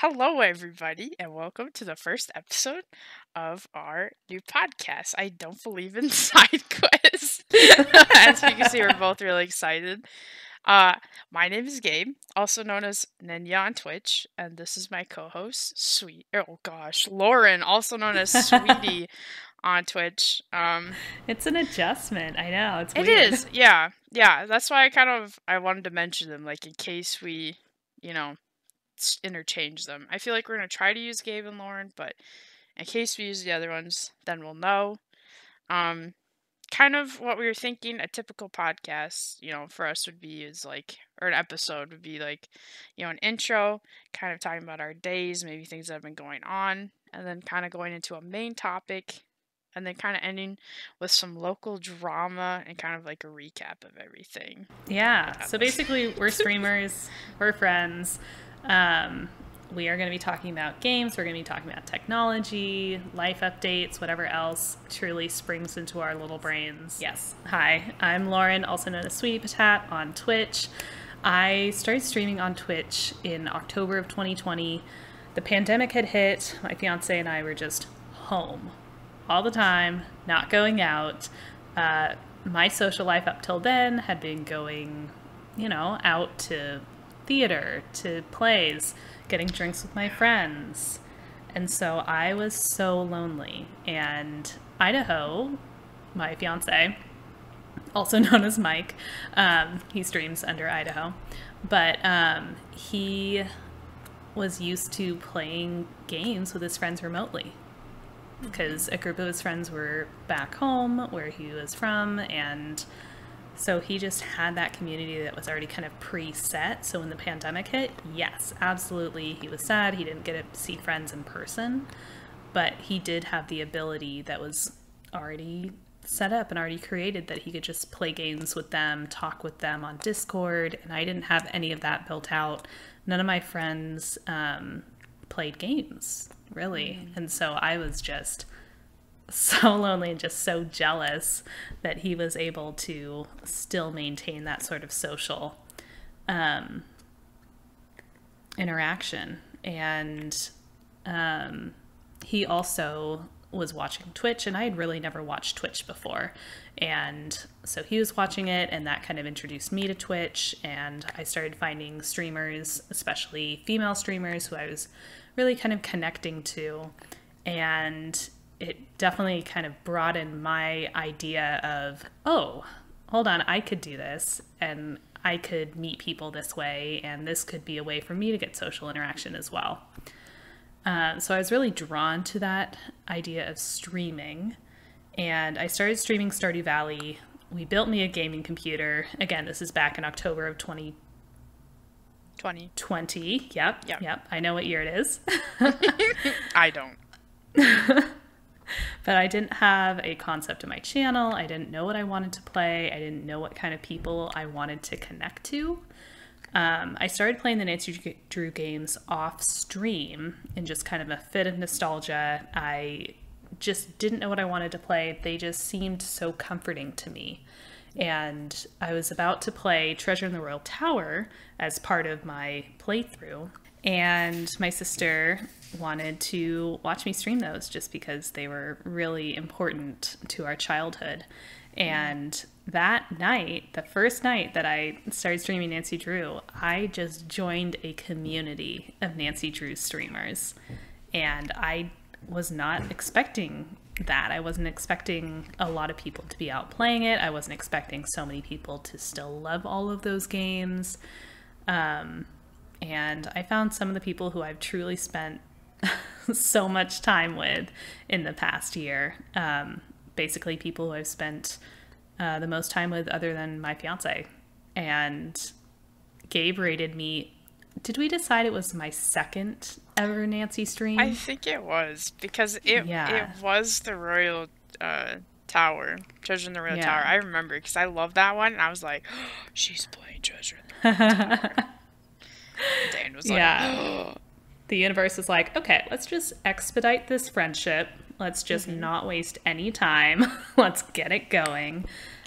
Hello, everybody, and welcome to the first episode of our new podcast. I don't believe in side quests. As you can see, we're both really excited. Uh, my name is Gabe, also known as Nenya on Twitch, and this is my co-host, Sweet. Oh gosh, Lauren, also known as Sweetie on Twitch. Um, it's an adjustment. I know it's. It is. Yeah, yeah. That's why I kind of I wanted to mention them, like in case we, you know, interchange them. I feel like we're gonna try to use Gabe and Lauren, but in case we use the other ones, then we'll know. Um, kind of what we were thinking. A typical podcast, you know, for us would be is like, or an episode would be like, you know, an intro, kind of talking about our days, maybe things that have been going on, and then kind of going into a main topic, and then kind of ending with some local drama and kind of like a recap of everything. Yeah. So basically, we're streamers, we're friends. Um, we are going to be talking about games, we're going to be talking about technology, life updates, whatever else truly springs into our little brains. Yes. Hi, I'm Lauren, also known as Sweetie Potat on Twitch. I started streaming on Twitch in October of 2020. The pandemic had hit. My fiance and I were just home all the time, not going out. Uh, my social life up till then had been going, you know, out to theater, to plays, getting drinks with my friends. And so I was so lonely. And Idaho, my fiance, also known as Mike, um, he streams under Idaho, but um, he was used to playing games with his friends remotely because a group of his friends were back home where he was from and so he just had that community that was already kind of preset. So when the pandemic hit, yes, absolutely, he was sad. He didn't get to see friends in person, but he did have the ability that was already set up and already created that he could just play games with them, talk with them on Discord. And I didn't have any of that built out. None of my friends um, played games, really. Mm. And so I was just so lonely and just so jealous that he was able to still maintain that sort of social um, interaction. And um, he also was watching Twitch, and I had really never watched Twitch before. And so he was watching it, and that kind of introduced me to Twitch. And I started finding streamers, especially female streamers, who I was really kind of connecting to. And it definitely kind of broadened my idea of, oh, hold on, I could do this and I could meet people this way, and this could be a way for me to get social interaction as well. Uh, so I was really drawn to that idea of streaming, and I started streaming Stardew Valley. We built me a gaming computer. Again, this is back in October of 20. 20. 20. Yep. Yep. Yep. I know what year it is. I don't. but I didn't have a concept of my channel. I didn't know what I wanted to play. I didn't know what kind of people I wanted to connect to. Um, I started playing the Nancy Drew games off stream in just kind of a fit of nostalgia. I just didn't know what I wanted to play. They just seemed so comforting to me. And I was about to play Treasure in the Royal Tower as part of my playthrough. And my sister wanted to watch me stream those just because they were really important to our childhood. And that night, the first night that I started streaming Nancy Drew, I just joined a community of Nancy Drew streamers. And I was not expecting that. I wasn't expecting a lot of people to be out playing it. I wasn't expecting so many people to still love all of those games. Um, and I found some of the people who I've truly spent so much time with in the past year. Um, basically, people who I've spent uh, the most time with, other than my fiance. And Gabe raided me. Did we decide it was my second ever Nancy stream? I think it was because it yeah. it was the Royal uh, Tower, Treasure in the Royal yeah. Tower. I remember because I love that one, and I was like, oh, she's playing Treasure in the Royal Tower. Dan was like, yeah. Oh the universe is like, okay, let's just expedite this friendship. Let's just mm-hmm. not waste any time. let's get it going.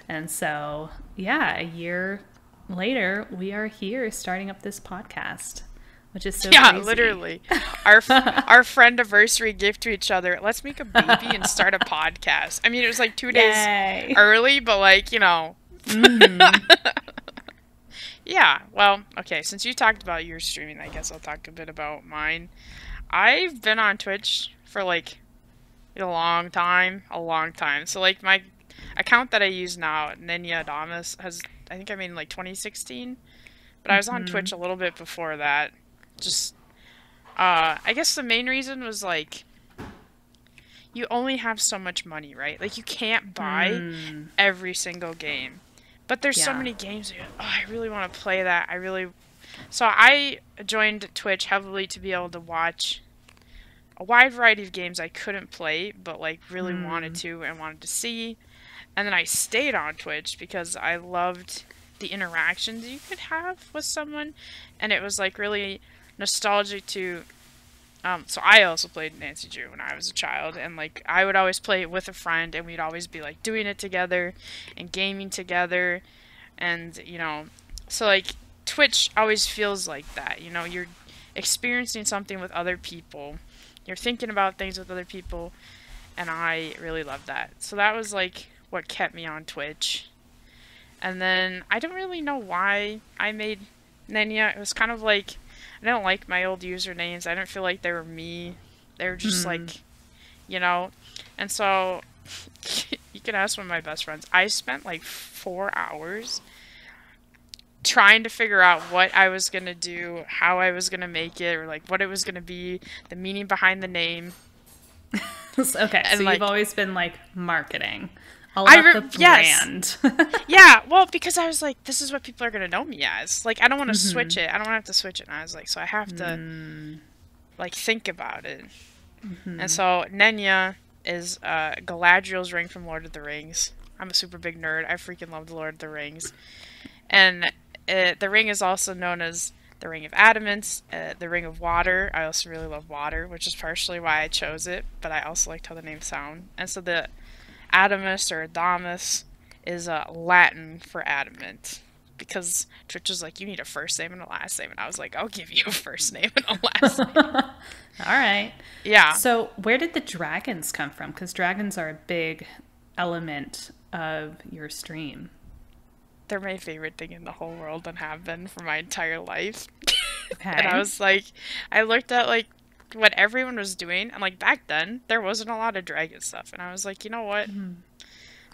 And so, yeah, a year later, we are here starting up this podcast. which is so yeah, crazy. literally. Our our friend anniversary gift to each other. Let's make a baby and start a podcast. I mean, it was like two days Yay. early, but like you know. Mhm. Yeah. Well, okay. Since you talked about your streaming, I guess I'll talk a bit about mine. I've been on Twitch for like a long time, a long time. So like my account that I use now, Nenya Adamas, has I think I mean like 2016, but I was on Mhm. Twitch a little bit before that. Just, uh, I guess the main reason was like you only have so much money, right? Like you can't buy Mm. every single game. But there's so many games. Oh, I really want to play that. I really. So I joined Twitch heavily to be able to watch a wide variety of games I couldn't play, but like really wanted hmm. to and wanted to see. And then I stayed on Twitch because I loved the interactions you could have with someone, and it was like really nostalgic to. Um, so I also played Nancy Drew when I was a child, and like I would always play it with a friend, and we'd always be like doing it together and gaming together, and you know, so like Twitch always feels like that. You know, you're experiencing something with other people, you're thinking about things with other people, and I really love that. So that was like what kept me on Twitch. And then I don't really know why I made Nenya. It was kind of like I don't like my old usernames. I don't feel like they were me. They were just Mhm. like, you know. And so you can ask one of my best friends. I spent like four hours trying to figure out what I was gonna do, how I was gonna make it, or like what it was gonna be, the meaning behind the name. okay, And, so like- you've always been like marketing. I re- the yes. Yeah, well, because I was like, this is what people are gonna know me as. Like, I don't want to Mhm. switch it. I don't want to have to switch it. And I was like, so I have to Mm, like think about it. mhm. And so Nenya is uh, Galadriel's ring from Lord of the Rings. I'm a super big nerd. I freaking love the Lord of the Rings. And uh the ring is also known as the Ring of Adamant, uh, the Ring of Water. I also really love water, which is partially why I chose it, but I also liked how the name sound. And so the Adamus or Adamus is uh, Latin for adamant. Because Twitch was like, you need a first name and a last name. And I was like, I'll give you a first name and a last name. All right. Yeah. So, where did the dragons come from? Because dragons are a big element of your stream. they're my favorite thing in the whole world and have been for my entire life. Okay. And I was like, I looked at like what everyone was doing, and like back then there wasn't a lot of dragon stuff, and I was like, you know what, Mm-hmm.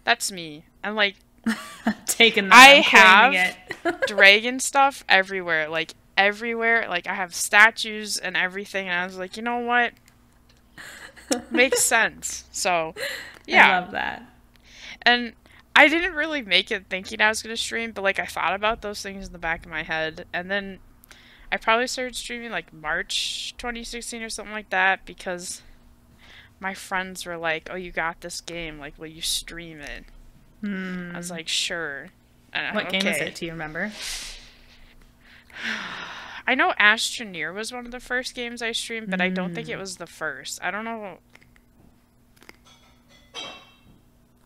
that's me. And like taking that. I have- it. dragon stuff everywhere, like everywhere. Like I have statues and everything, and I was like, you know what, makes sense. So yeah, I love that. And I didn't really make it thinking I was going to stream, but like I thought about those things in the back of my head. And then I probably started streaming like March 2016 or something like that because my friends were like, "Oh, you got this game. Like, will you stream it?" Hmm. I was like, "Sure." And, what game is it? Do you remember? I know Astroneer was one of the first games I streamed, but I don't think Mm. it was the first. I don't know.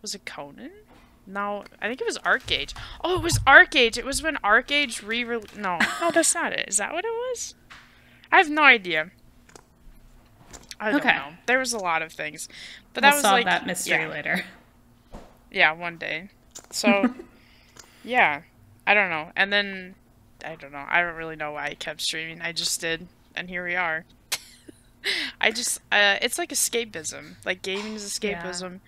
Was it Conan? No, I think it was Arcade. Oh, it was Arcade. It was when Arcade re No, no, that's not it. Is that what it was? I have no idea. I don't Okay. know. There was a lot of things, but we'll that was solve like that mystery yeah. later. Yeah, one day. So, yeah, I don't know. And then, I don't know. I don't really know why I kept streaming. I just did, and here we are. I just, uh, it's like escapism. Like gaming is escapism,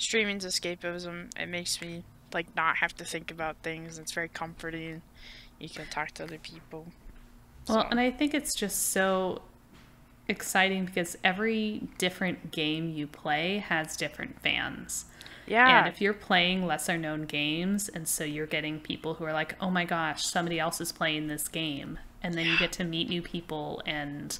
streaming's escapism. It makes me like not have to think about things. It's very comforting. You can talk to other people. Well, So, and I think it's just so exciting because every different game you play has different fans. yeah, And if you're playing lesser known games, and so you're getting people who are like, oh my gosh, somebody else is playing this game. And then you get to meet new people and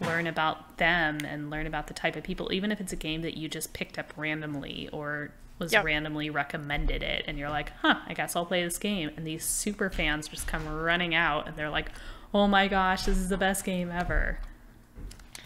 learn about them and learn about the type of people, even if it's a game that you just picked up randomly or was Yep. randomly recommended it. And you're like, huh, I guess I'll play this game. And these super fans just come running out and they're like, oh my gosh, this is the best game ever.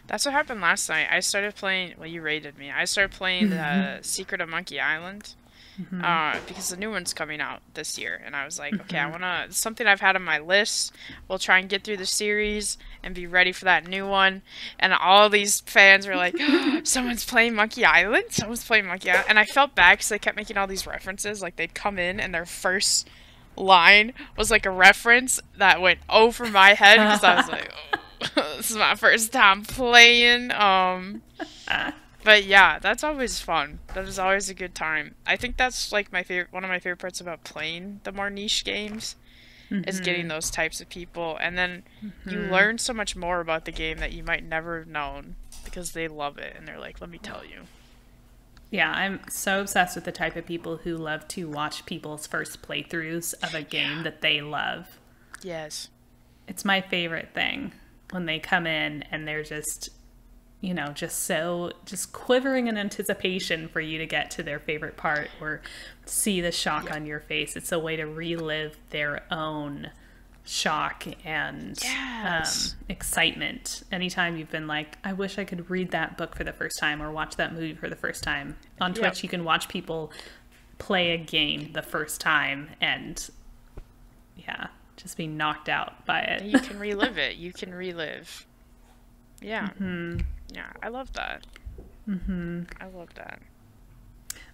That's what happened last night. I started playing. Well, you raided me. I started playing the Secret of Monkey Island, mm-hmm. uh, because the new one's coming out this year, and I was like, okay, I mm-hmm. wanna something I've had on my list. We'll try and get through the series and be ready for that new one. And all these fans were like, someone's playing Monkey Island, someone's playing Monkey Island, and I felt bad because they kept making all these references. Like they'd come in and their first line was like a reference that went over my head because I was like, oh, this is my first time playing. Um. But yeah, that's always fun. That is always a good time. I think that's like my favorite one of my favorite parts about playing the more niche games mm-hmm. is getting those types of people and then mm-hmm. you learn so much more about the game that you might never have known because they love it and they're like, "Let me tell you." Yeah, I'm so obsessed with the type of people who love to watch people's first playthroughs of a game yeah. that they love. Yes. It's my favorite thing when they come in and they're just you know, just so just quivering in anticipation for you to get to their favorite part or see the shock on your face. It's a way to relive their own shock and yes. um, excitement. Anytime you've been like, I wish I could read that book for the first time or watch that movie for the first time. On Twitch, yep. you can watch people play a game the first time and, yeah, just be knocked out by it. You can relive it. You can relive. Yeah. Mm-hmm. Yeah, I love that. Mm-hmm. I love that.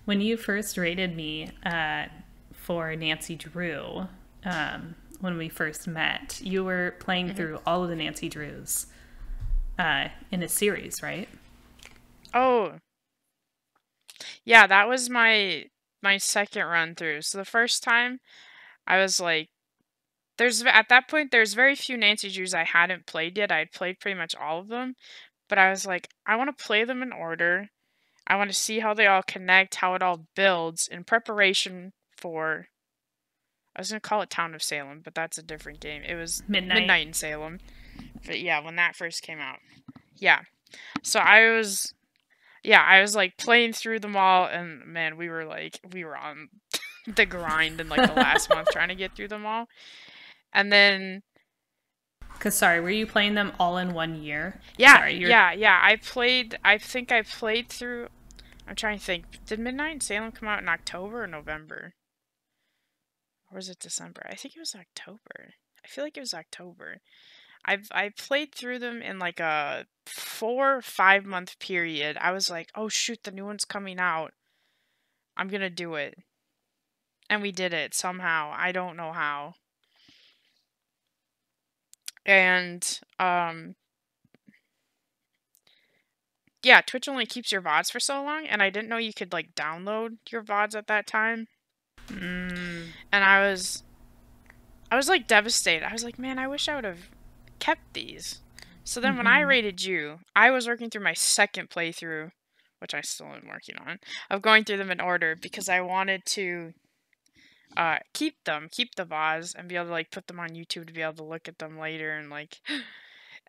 When you first raided me uh, for Nancy Drew, um, when we first met, you were playing mm-hmm. through all of the Nancy Drews uh, in a series, right? Oh, yeah, that was my my second run through. So the first time, I was like, "There's at that point, there's very few Nancy Drews I hadn't played yet. I had played pretty much all of them, but I was like, I want to play them in order. I want to see how they all connect, how it all builds in preparation for. I was gonna call it Town of Salem, but that's a different game. It was Midnight, Midnight in Salem. But yeah, when that first came out, yeah. So I was, yeah, I was like playing through them all, and man, we were like, we were on the grind in like the last month trying to get through them all, and then Cause sorry, were you playing them all in one year? Yeah, sorry, yeah, yeah. I played. I think I played through. I'm trying to think. Did Midnight in Salem come out in October or November? Or was it December? I think it was October. I feel like it was October. I've I played through them in like a four five month period. I was like, oh shoot, the new one's coming out. I'm gonna do it. And we did it somehow. I don't know how and um yeah twitch only keeps your vods for so long and i didn't know you could like download your vods at that time mm. and i was i was like devastated i was like man i wish i would have kept these so then mm-hmm. when i mm-hmm. raided you i was working through my second playthrough which i still am working on of going through them in order because i wanted to uh, keep them, keep the vase, and be able to like put them on YouTube to be able to look at them later and like.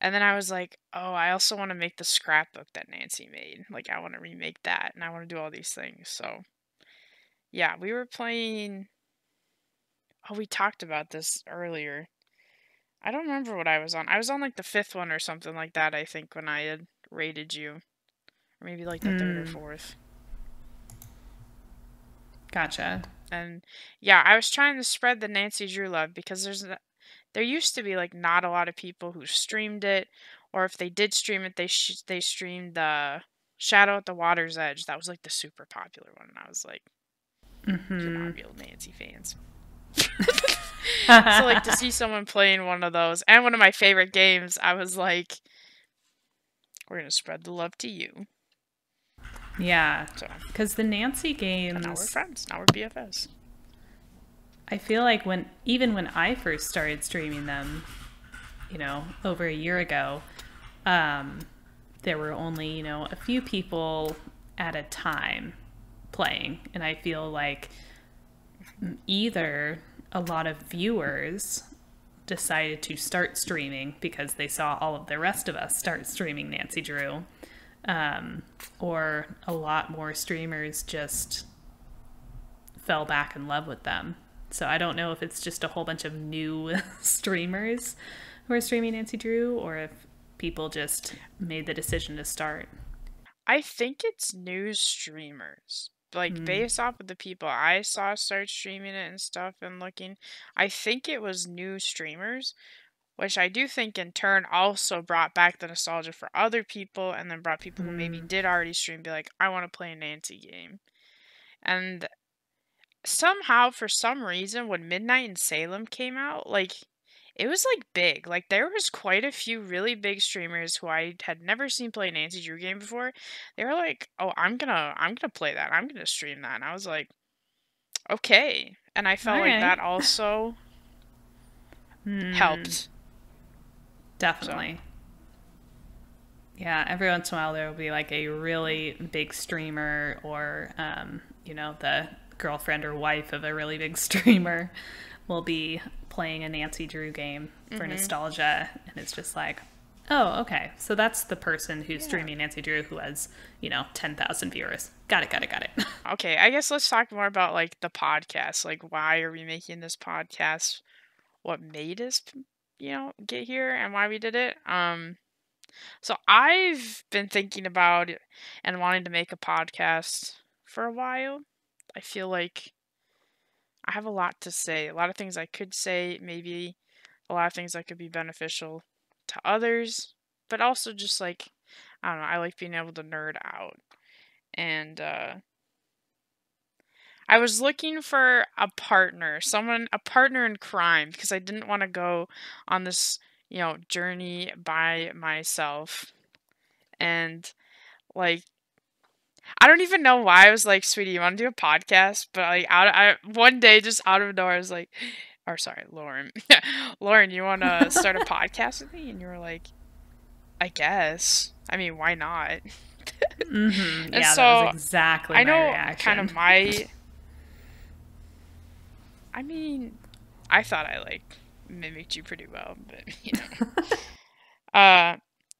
And then I was like, oh, I also want to make the scrapbook that Nancy made. Like, I want to remake that, and I want to do all these things. So, yeah, we were playing. Oh, we talked about this earlier. I don't remember what I was on. I was on like the fifth one or something like that. I think when I had raided you, or maybe like the mm. third or hmm. fourth. Gotcha. And yeah, I was trying to spread the Nancy Drew love because there's there used to be like not a lot of people who streamed it, or if they did stream it, they sh- they streamed the Shadow at the Water's Edge. That was like the super popular one, and I was like, mm-hmm. you're not real Nancy fans. so like to see someone playing one of those and one of my favorite games, I was like, we're gonna spread the love to you. Yeah. Because the Nancy games. And now we're friends. Now we're BFFs. I feel like when even when I first started streaming them, you know, over a year ago, um, there were only you know a few people at a time playing, and I feel like either a lot of viewers decided to start streaming because they saw all of the rest of us start streaming Nancy Drew um, or a lot more streamers just fell back in love with them. So I don't know if it's just a whole bunch of new streamers who are streaming Nancy Drew or if people just made the decision to start. I think it's new streamers. like Mm. based off of the people I saw start streaming it and stuff and looking, I think it was new streamers, which I do think in turn also brought back the nostalgia for other people and then brought people who maybe Mm. did already stream be like, I want to play a Nancy game. And somehow for some reason when Midnight in Salem came out, like it was like big. Like there was quite a few really big streamers who I had never seen play an Nancy Drew game before. They were like, "Oh, I'm gonna I'm gonna play that. I'm gonna stream that." And I was like, "Okay." And I felt like that also Mm. helped. Definitely. Yeah, every once in a while there will be like a really big streamer or, um, you know, the girlfriend or wife of a really big streamer will be playing a Nancy Drew game for Mm-hmm. nostalgia. And it's just like, oh, okay. So that's the person who's Yeah. streaming Nancy Drew who has, you know, 10,000 viewers. Got it, got it, got it. Okay, I guess let's talk more about like the podcast. Like why are we making this podcast? What made us, you know, get here and why we did it? Um so I've been thinking about and wanting to make a podcast for a while. I feel like I have a lot to say, a lot of things I could say, maybe a lot of things that could be beneficial to others, but also just like I don't know, I like being able to nerd out. And uh I was looking for a partner, someone, a partner in crime, because I didn't want to go on this, you know, journey by myself. And like, I don't even know why I was like, sweetie, you want to do a podcast? But like, out, I one day, just out of nowhere, I was like, or sorry, Lauren, Lauren, you want to start a podcast with me? And you were like, I guess. I mean, why not? hmm And Yeah, that so, was exactly I know kind of my. I mean, I thought I like mimicked you pretty well, but you know. uh,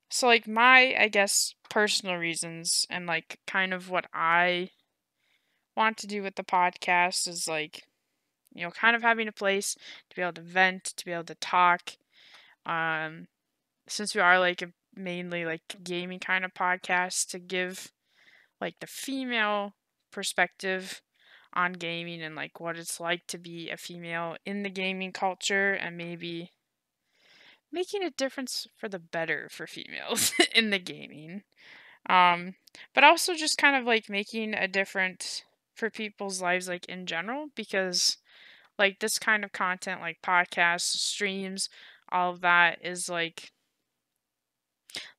so like my, I guess, personal reasons and like kind of what I want to do with the podcast is like, you know, kind of having a place to be able to vent, to be able to talk. Um, since we are like a mainly like gaming kind of podcast, to give like the female perspective on gaming and like what it's like to be a female in the gaming culture and maybe making a difference for the better for females in the gaming. Um but also just kind of like making a difference for people's lives like in general because like this kind of content like podcasts streams all of that is like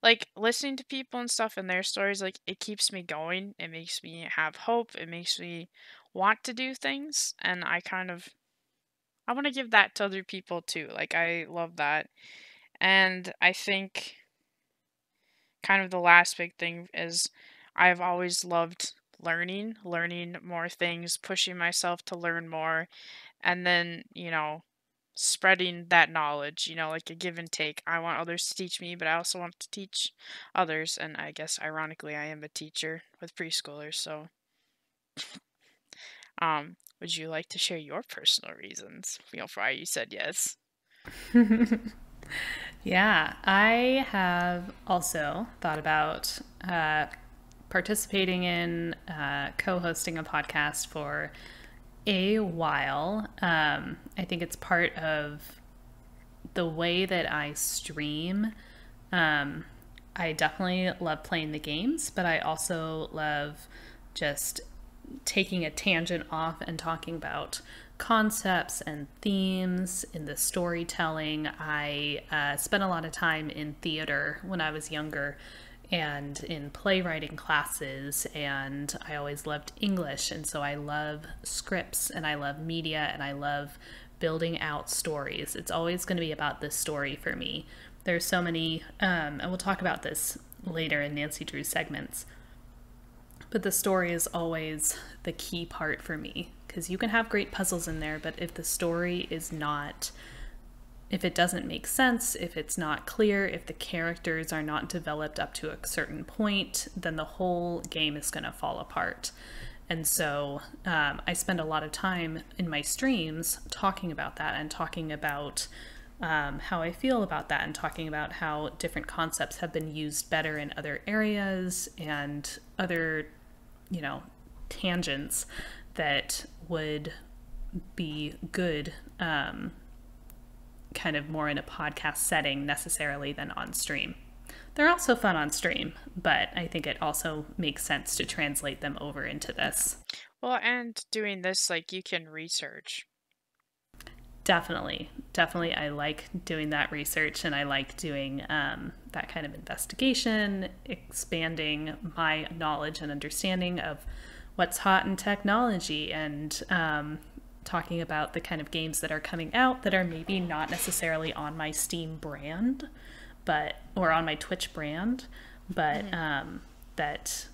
like listening to people and stuff and their stories like it keeps me going. It makes me have hope. It makes me want to do things and i kind of i want to give that to other people too like i love that and i think kind of the last big thing is i've always loved learning learning more things pushing myself to learn more and then you know spreading that knowledge, you know, like a give and take. I want others to teach me, but I also want to teach others. And I guess ironically, I am a teacher with preschoolers. So, um, would you like to share your personal reasons? You know, why you said yes. yeah, I have also thought about uh, participating in uh, co hosting a podcast for a while. Um, I think it's part of the way that I stream. Um, I definitely love playing the games, but I also love just taking a tangent off and talking about concepts and themes in the storytelling. I uh, spent a lot of time in theater when I was younger and in playwriting classes and I always loved English and so I love scripts and I love media and I love building out stories. It's always going to be about this story for me. There's so many um, and we'll talk about this later in Nancy Drew's segments. But the story is always the key part for me because you can have great puzzles in there, but if the story is not if it doesn't make sense, if it's not clear, if the characters are not developed up to a certain point, then the whole game is going to fall apart. And so um, I spend a lot of time in my streams talking about that and talking about um, how I feel about that and talking about how different concepts have been used better in other areas and other, you know, tangents that would be good um, kind of more in a podcast setting necessarily than on stream. They're also fun on stream, but I think it also makes sense to translate them over into this. Well, and doing this, like, you can research. Definitely. Definitely. I like doing that research and I like doing um, that kind of investigation, expanding my knowledge and understanding of what's hot in technology and um, talking about the kind of games that are coming out that are maybe not necessarily on my Steam brand, but or on my Twitch brand, but mm-hmm. um, that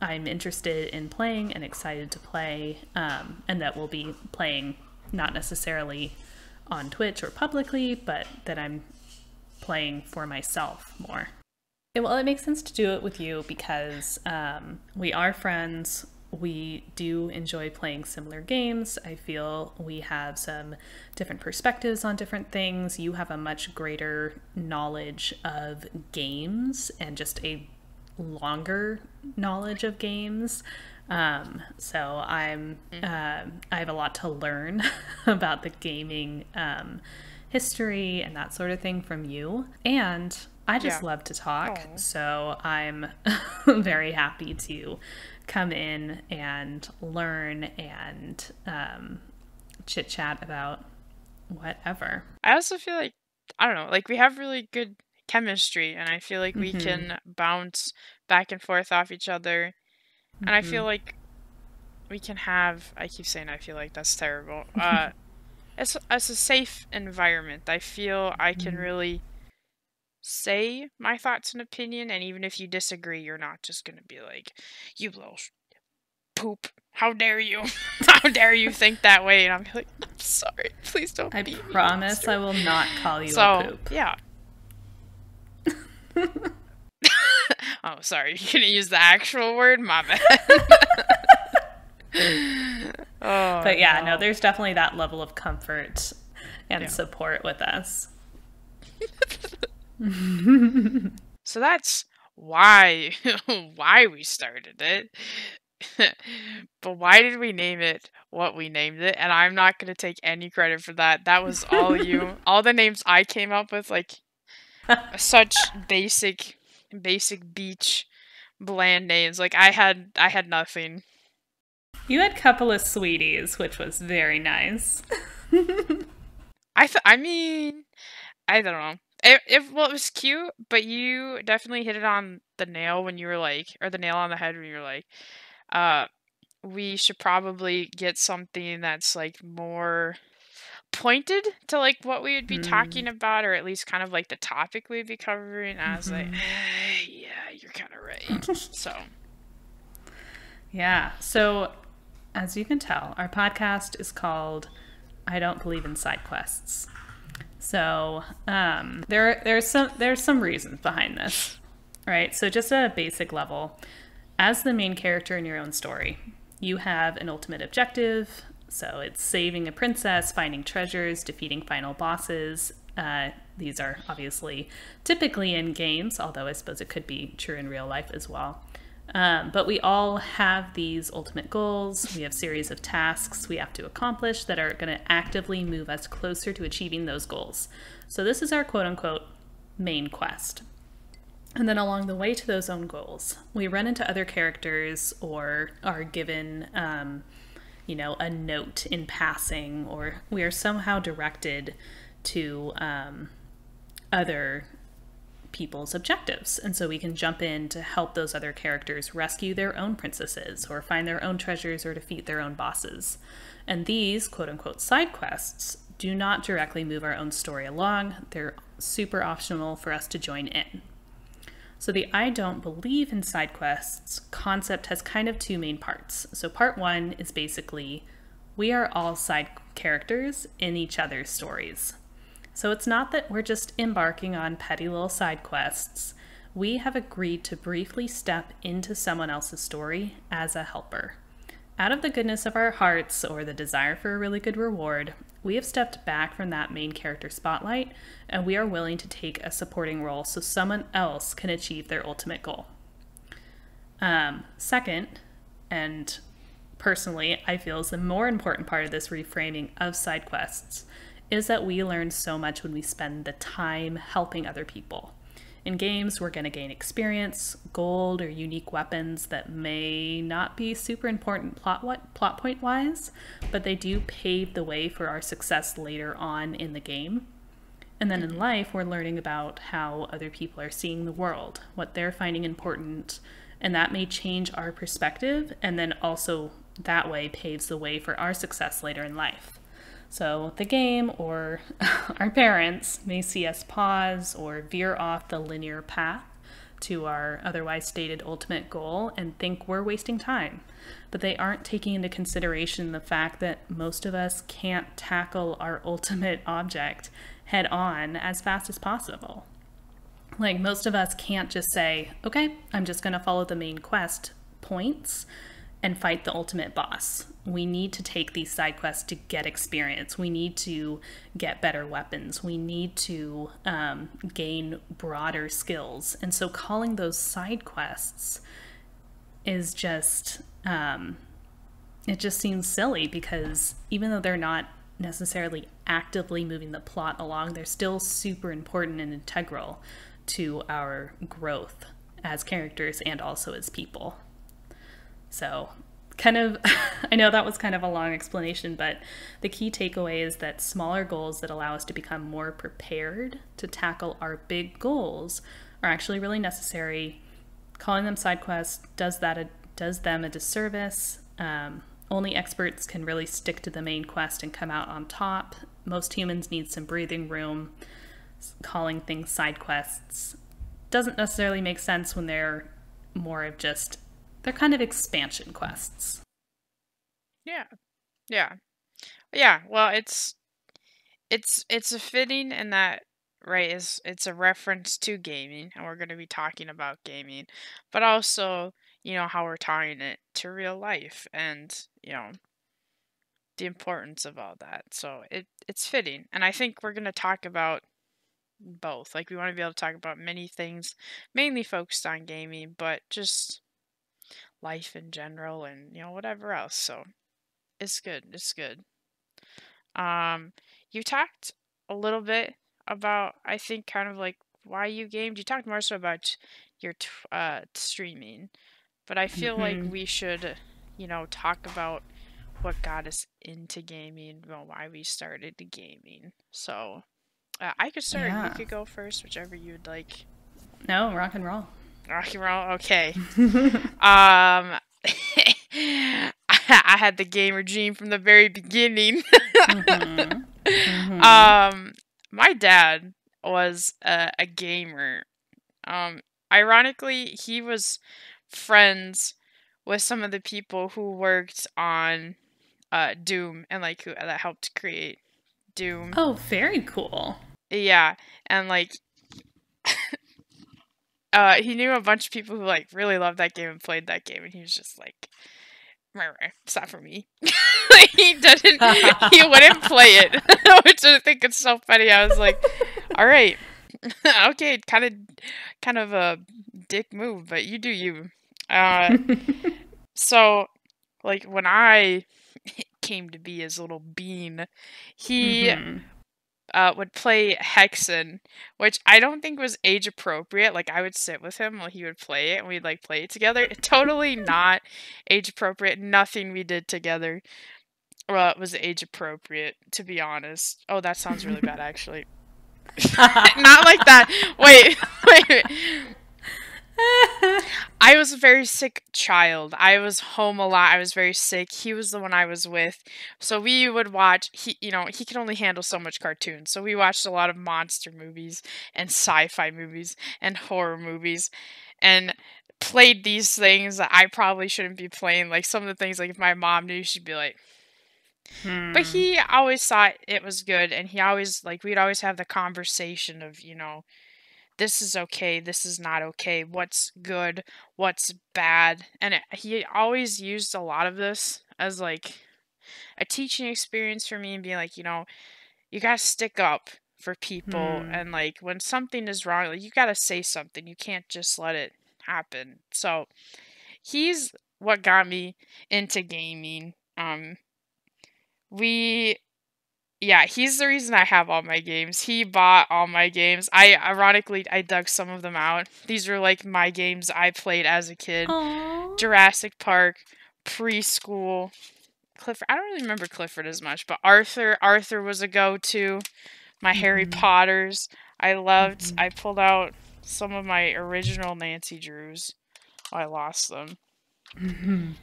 I'm interested in playing and excited to play, um, and that we'll be playing not necessarily on Twitch or publicly, but that I'm playing for myself more. Well, it makes sense to do it with you because um, we are friends we do enjoy playing similar games. I feel we have some different perspectives on different things. You have a much greater knowledge of games and just a longer knowledge of games. Um, so I'm uh, I have a lot to learn about the gaming um, history and that sort of thing from you. And I just yeah. love to talk. Aww. So I'm very happy to come in and learn and um, chit chat about whatever. I also feel like, I don't know, like we have really good chemistry, and I feel like we mm-hmm. can bounce back and forth off each other. And mm-hmm. I feel mm-hmm. like we can have, I keep saying I feel like that's terrible. Uh, it's, it's a safe environment. I feel I can mm-hmm. really say my thoughts and opinion and even if you disagree you're not just going to be like you little poop how dare you how dare you think that way and i'm like i'm sorry please don't i promise i will not call you so, a poop yeah oh sorry you're gonna use the actual word my bad oh, but yeah no. no. there's definitely that level of comfort and yeah. support with us so that's why why we started it. but why did we name it what we named it? And I'm not going to take any credit for that. That was all you. all the names I came up with like such basic basic beach bland names. Like I had I had nothing. You had a couple of sweeties, which was very nice. I th- I mean, I don't know. It, it well, it was cute, but you definitely hit it on the nail when you were like, or the nail on the head when you were like, uh, we should probably get something that's like more pointed to like what we would be mm. talking about, or at least kind of like the topic we'd be covering. I was mm-hmm. like, eh, yeah, you're kind of right. so, yeah. So, as you can tell, our podcast is called "I Don't Believe in Side Quests." So um, there there's some there's some reasons behind this, right? So just at a basic level, as the main character in your own story, you have an ultimate objective. So it's saving a princess, finding treasures, defeating final bosses. Uh, these are obviously typically in games, although I suppose it could be true in real life as well. Um, but we all have these ultimate goals. We have series of tasks we have to accomplish that are going to actively move us closer to achieving those goals. So this is our quote unquote main quest. And then along the way to those own goals, we run into other characters or are given, um, you know, a note in passing, or we are somehow directed to um, other people's objectives. And so we can jump in to help those other characters rescue their own princesses or find their own treasures or defeat their own bosses. And these quote unquote side quests do not directly move our own story along, they're super optional for us to join in. So, the I don't believe in side quests concept has kind of two main parts. So, part one is basically we are all side characters in each other's stories. So it's not that we're just embarking on petty little side quests. We have agreed to briefly step into someone else's story as a helper. Out of the goodness of our hearts or the desire for a really good reward, we have stepped back from that main character spotlight and we are willing to take a supporting role so someone else can achieve their ultimate goal. Um, second, and personally, I feel is the more important part of this reframing of side quests is that we learn so much when we spend the time helping other people. In games, we're going to gain experience, gold, or unique weapons that may not be super important plot plot point wise, but they do pave the way for our success later on in the game. And then in life, we're learning about how other people are seeing the world, what they're finding important, and that may change our perspective and then also that way paves the way for our success later in life. So the game or our parents may see us pause or veer off the linear path to our otherwise stated ultimate goal and think we're wasting time. But they aren't taking into consideration the fact that most of us can't tackle our ultimate object head on as fast as possible. Like, most of us can't just say, okay, I'm just going to follow the main quest points and fight the ultimate boss. We need to take these side quests to get experience. We need to get better weapons. We need to um, gain broader skills. And so, calling those side quests is just, um, it just seems silly because even though they're not necessarily actively moving the plot along, they're still super important and integral to our growth as characters and also as people. So, kind of, I know that was kind of a long explanation, but the key takeaway is that smaller goals that allow us to become more prepared to tackle our big goals are actually really necessary. Calling them side quests does that does them a disservice. Um, only experts can really stick to the main quest and come out on top. Most humans need some breathing room. Calling things side quests doesn't necessarily make sense when they're more of just they're kind of expansion quests. Yeah. Yeah. Yeah, well, it's it's it's a fitting in that right is it's a reference to gaming and we're going to be talking about gaming, but also, you know, how we're tying it to real life and, you know, the importance of all that. So, it it's fitting. And I think we're going to talk about both. Like we want to be able to talk about many things mainly focused on gaming, but just life in general and you know whatever else so it's good it's good um you talked a little bit about i think kind of like why you gamed you talked more so about your t- uh streaming but i feel mm-hmm. like we should you know talk about what got us into gaming well why we started gaming so uh, i could start yeah. you could go first whichever you'd like no rock and roll Rocky roll. Okay. um, I had the gamer gene from the very beginning. mm-hmm. Mm-hmm. Um, my dad was a, a gamer. Um, ironically, he was friends with some of the people who worked on uh, Doom and like who that helped create Doom. Oh, very cool. Yeah, and like uh, he knew a bunch of people who like really loved that game and played that game, and he was just like, "It's not for me." he didn't. he wouldn't play it, which I think is so funny. I was like, "All right, okay, kind of, kind of a dick move, but you do you." Uh, so, like when I came to be his little bean, he mm-hmm uh, would play Hexen, which I don't think was age appropriate. Like I would sit with him while he would play it, and we'd like play it together. Totally not age appropriate. Nothing we did together well, was age appropriate, to be honest. Oh, that sounds really bad, actually. not like that. Wait, wait. I was a very sick child. I was home a lot. I was very sick. He was the one I was with. So we would watch he you know, he can only handle so much cartoons. So we watched a lot of monster movies and sci-fi movies and horror movies and played these things that I probably shouldn't be playing. Like some of the things like if my mom knew she'd be like hmm. But he always thought it was good and he always like we'd always have the conversation of, you know, this is okay, this is not okay, what's good, what's bad. And it, he always used a lot of this as like a teaching experience for me and being like, you know, you got to stick up for people hmm. and like when something is wrong, like you got to say something. You can't just let it happen. So, he's what got me into gaming. Um, we yeah, he's the reason I have all my games. He bought all my games. I ironically I dug some of them out. These were like my games I played as a kid. Aww. Jurassic Park, preschool. Clifford. I don't really remember Clifford as much, but Arthur. Arthur was a go-to. My Harry Mhm. Potters. I loved. Mhm. I pulled out some of my original Nancy Drews. Oh, I lost them. Mm -hmm.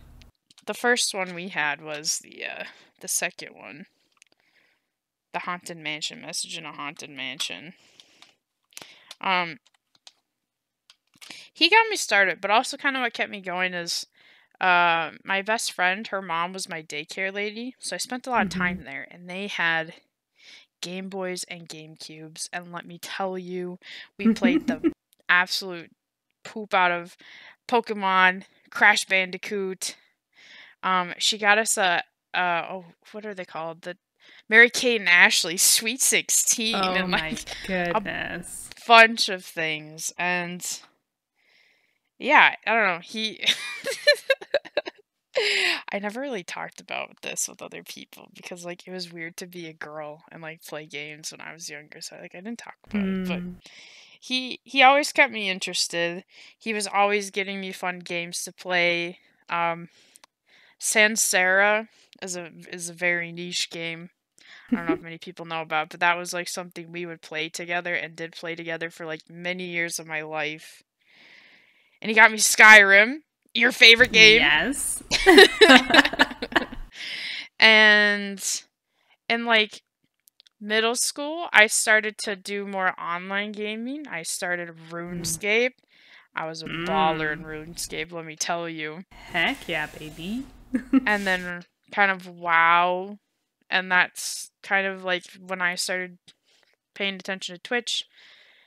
The first one we had was the uh, the second one. The Haunted Mansion, Message in a Haunted Mansion. Um he got me started, but also kind of what kept me going is uh, my best friend, her mom was my daycare lady, so I spent a lot of Mhm. time there, and they had Game Boys and Game Cubes, and let me tell you, we played the absolute poop out of Pokemon, Crash Bandicoot. Um, she got us a uh oh, what are they called? The Mary Kate and Ashley Sweet Sixteen, oh and my like goodness. bunch of things, and yeah, I don't know. He, I never really talked about this with other people because like it was weird to be a girl and like play games when I was younger, so like I didn't talk about it, but Mm. he he always kept me interested. He was always getting me fun games to play. Um Zanzarah is a is a very niche game. I don't know if many people know about, but that was like something we would play together and did play together for like many years of my life. And he got me Skyrim, your favorite game. Yes. and in like middle school, I started to do more online gaming. I started RuneScape. I was a baller in mm. RuneScape, let me tell you. Heck yeah, baby. And then kind of WoW. And that's kind of like when I started paying attention to Twitch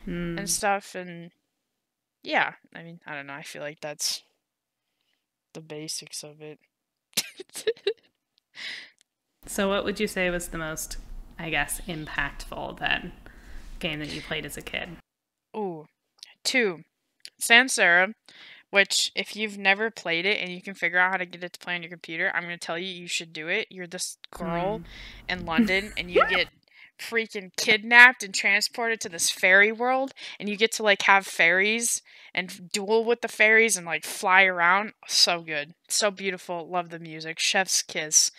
Mm. and stuff. And yeah, I mean, I don't know. I feel like that's the basics of it. So, what would you say was the most, I guess, impactful then game that you played as a kid? Ooh, two. Zanzarah, which if you've never played it and you can figure out how to get it to play on your computer, I'm gonna tell you you should do it. You're this girl Mm. in London and you get freaking kidnapped and transported to this fairy world and you get to like have fairies and duel with the fairies and like fly around. So good. So beautiful. Love the music. Chef's kiss.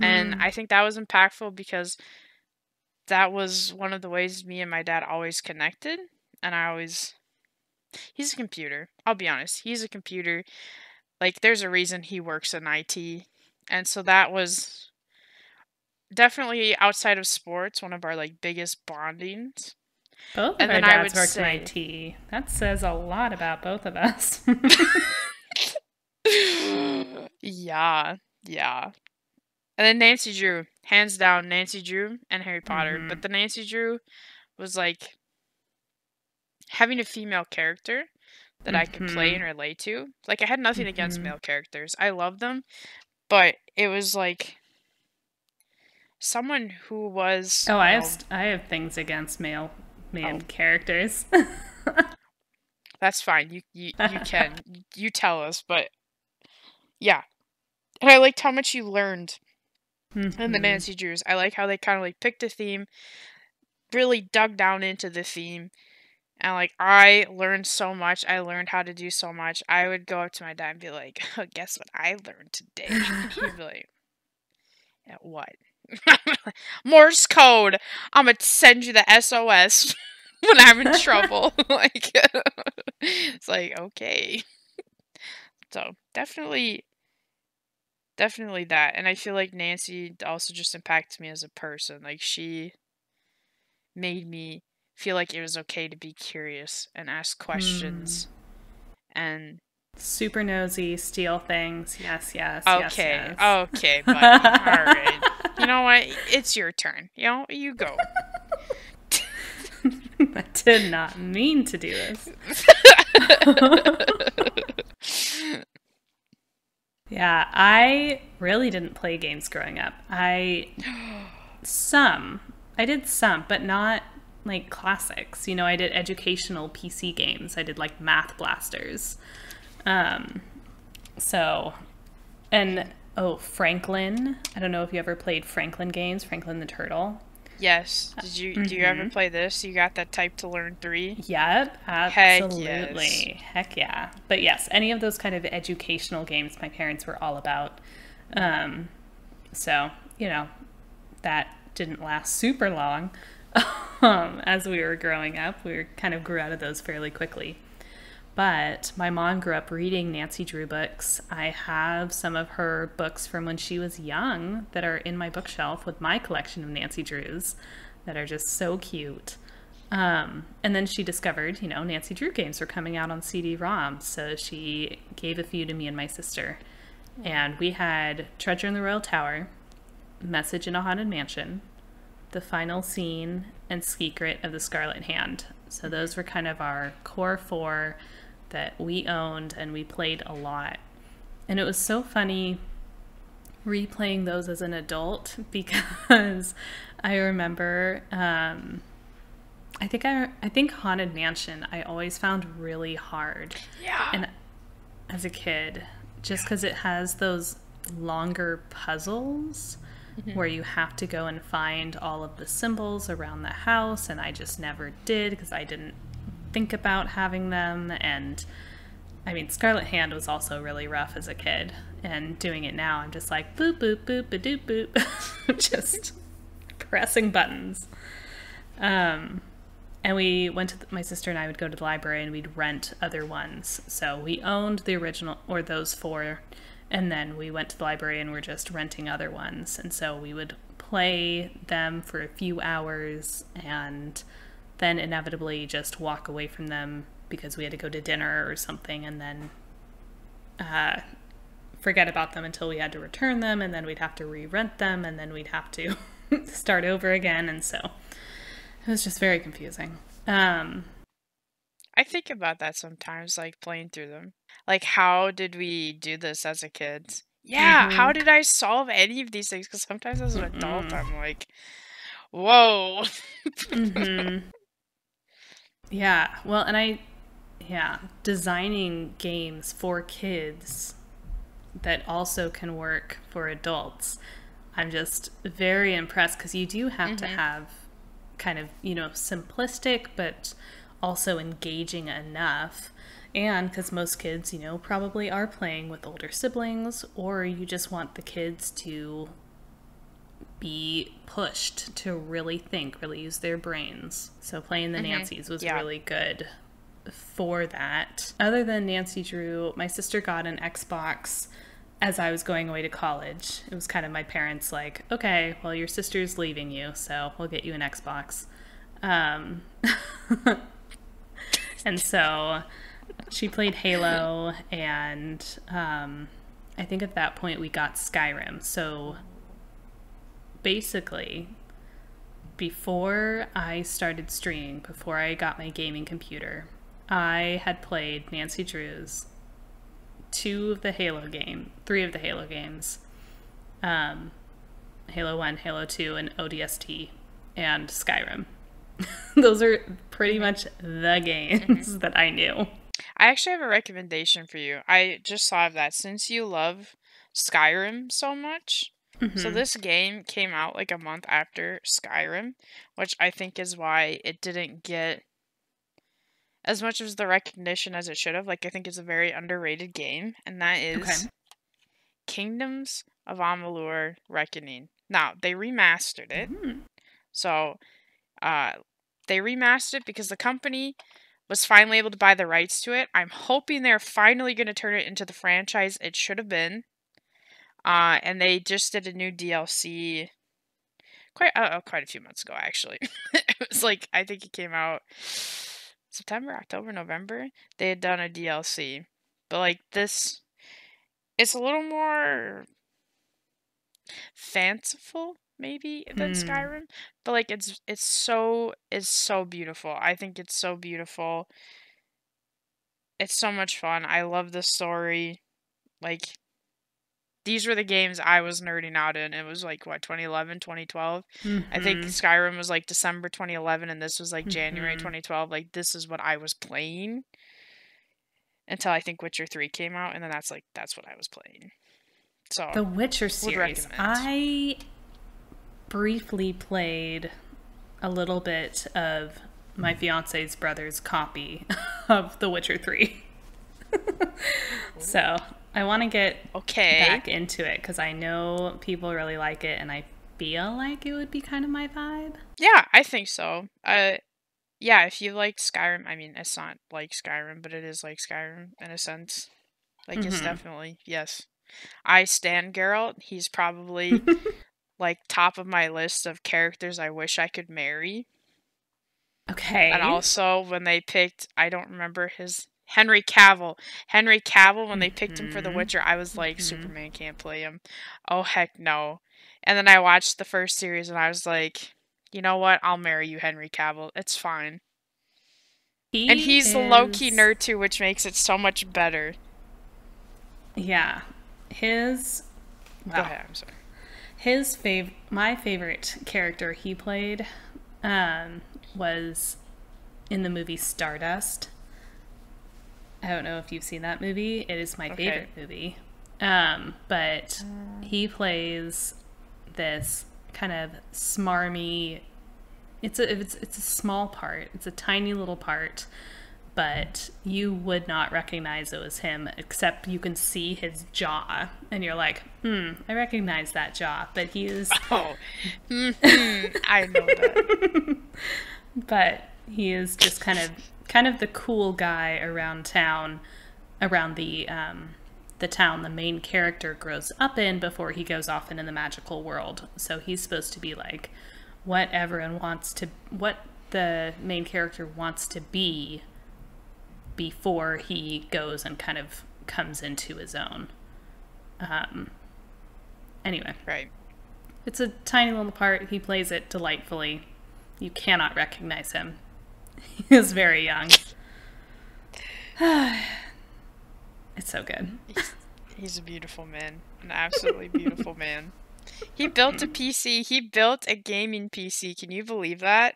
And Mm. I think that was impactful because that was one of the ways me and my dad always connected. And I always. He's a computer. I'll be honest. He's a computer. Like, there's a reason he works in IT. And so that was definitely outside of sports, one of our like biggest bondings. Both of and our then I dads would worked say- in IT. That says a lot about both of us. yeah, yeah. And then Nancy Drew, hands down, Nancy Drew and Harry Potter. Mhm. But the Nancy Drew was like having a female character that I could play and relate to. Like I had nothing against Mhm. male characters. I love them, but it was like someone who was oh, I have st- I have things against male man Oh. characters. That's fine. You you, you can. You- tell us, but yeah. And I liked how much you learned mm-hmm. in the Mhm. Nancy Drews. I like how they kind of like picked a theme, really dug down into the theme. And like I learned so much. I learned how to do so much. I would go up to my dad and be like, "Guess what I learned today?" He'd be like, "Yeah, what?" Morse code. I'm gonna send you the SOS when I'm in trouble. like, it's like okay. So definitely, definitely that. And I feel like Nancy also just impacted me as a person. Like she made me feel like it was okay to be curious and ask questions. Mm. And Super nosy, steal things. Yes, yes. okay, Yes, yes. okay, buddy. All right. You know what? It's your turn. You know, you go. I did not mean to do this. Yeah, I really didn't play games growing up. I some. I did some, but not like classics. You know, I did educational PC games. I did like Math Blasters. Um so, and oh, Franklin. I don't know if you ever played Franklin games, Franklin the Turtle. Yes. Did you do you ever Mhm. play this? You got that type to learn three? Yep, Heck absolutely. yes. Heck yeah. But yes, any of those kind of educational games my parents were all about. Um, so, you know, that didn't last super long. um, as we were growing up, we were kind of grew out of those fairly quickly. But my mom grew up reading Nancy Drew books. I have some of her books from when she was young that are in my bookshelf with my collection of Nancy Drews that are just so cute. Um, and then she discovered, you know, Nancy Drew games were coming out on CD-ROM, so she gave a few to me and my sister. And we had Treasure in the Royal Tower, Message in a Haunted Mansion, The Final Scene, and Secret of the Scarlet Hand. So those were kind of our core four that we owned and we played a lot. And it was so funny replaying those as an adult because I remember um, I think I I think Haunted Mansion I always found really hard Yeah. and as a kid just because it has those longer puzzles where you have to go and find all of the symbols around the house and I just never did because I didn't think about having them and I mean Scarlet Hand was also really rough as a kid and doing it now I'm just like boop boop boop a doop boop just pressing buttons um and we went to the, my sister and I would go to the library and we'd rent other ones. So we owned the original or those four, and then we went to the library and we're just renting other ones. And so we would play them for a few hours and then inevitably just walk away from them because we had to go to dinner or something, and then uh, forget about them until we had to return them, and then we'd have to re-rent them, and then we'd have to start over again, and so. It was just very confusing. Um, I think about that sometimes, like playing through them. Like, how did we do this as a kid? Yeah, how Mhm. did I solve any of these things? Because sometimes as an adult, Mm-mm. I'm like, whoa. mhm. Yeah, well, and I, yeah, designing games for kids that also can work for adults. I'm just very impressed because you do have to Mhm. have kind of, you know, simplistic but also engaging enough. And because most kids, you know, probably are playing with older siblings, or you just want the kids to be pushed to really think, really use their brains. So playing the Mhm. Nancy's was Yeah. really good for that. Other than Nancy Drew, my sister got an Xbox as I was going away to college. It was kind of my parents like, okay, well your sister's leaving you, so we'll get you an Xbox. Um, and so she played Halo, and um, I think at that point we got Skyrim. So basically, before I started streaming, before I got my gaming computer, I had played Nancy Drew's two of the Halo game, three of the Halo games, um, Halo One, Halo Two, and ODST, and Skyrim. Those are pretty much the games that I knew. I actually have a recommendation for you. I just thought of that since you love Skyrim so much. So Mhm. this game came out like a month after Skyrim, which I think is why it didn't get as much as the recognition as it should have. Like I think it's a very underrated game, and that is Okay. Kingdoms of Amalur Reckoning. Now, they remastered it. Mm. So, uh, they remastered it because the company was finally able to buy the rights to it. I'm hoping they're finally going to turn it into the franchise it should have been. Uh, and they just did a new DLC quite uh, quite a few months ago actually. it was like I think it came out September, October, November. They had done a DLC. But like this it's a little more fanciful maybe than Hmm. Skyrim, but like it's it's so it's so beautiful. I think it's so beautiful. It's so much fun. I love the story. Like these were the games I was nerding out in. It was like what 2011, 2012. I think Mhm. Skyrim was like December 2011 and this was like January Mhm. 2012. Like this is what I was playing. until I think Witcher 3 came out and then that's like that's what I was playing. So The Witcher series. I briefly played a little bit of my fiance's brother's copy of The Witcher 3. so I want to get okay. back into it because I know people really like it and I feel like it would be kind of my vibe. Yeah, I think so. Uh yeah, if you like Skyrim, I mean, it's not like Skyrim, but it is like Skyrim in a sense. Like it's Mhm. definitely yes. I stand Geralt. He's probably like top of my list of characters I wish I could marry. Okay. And also when they picked, I don't remember his Henry Cavill. Henry Cavill when they picked him for The Mhm. Witcher, I was like Mhm. Superman can't play him. Oh heck no. And then I watched the first series and I was like, you know what? I'll marry you Henry Cavill. It's fine. He and he's the low key nerd too, which makes it so much better. Yeah. His. Go ahead, I'm sorry. His fav my favorite character he played um, was in the movie Stardust. I don't know if you've seen that movie. It is my Okay. favorite movie. Um, but he plays this kind of smarmy. It's a it's it's a small part. It's a tiny little part, but you would not recognize it was him except you can see his jaw, and you're like, hmm, I recognize that jaw. But he is, Oh. Mhm, I know that. but he is just kind of kind of the cool guy around town, around the um, the town the main character grows up in before he goes off into the magical world. So he's supposed to be like what everyone wants to, what the main character wants to be before he goes and kind of comes into his own. Um, anyway, Right. it's a tiny little part. He plays it delightfully. You cannot recognize him. He is very young. it's so good. He's, he's a beautiful man. An absolutely beautiful man. He built a PC. He built a gaming PC. Can you believe that?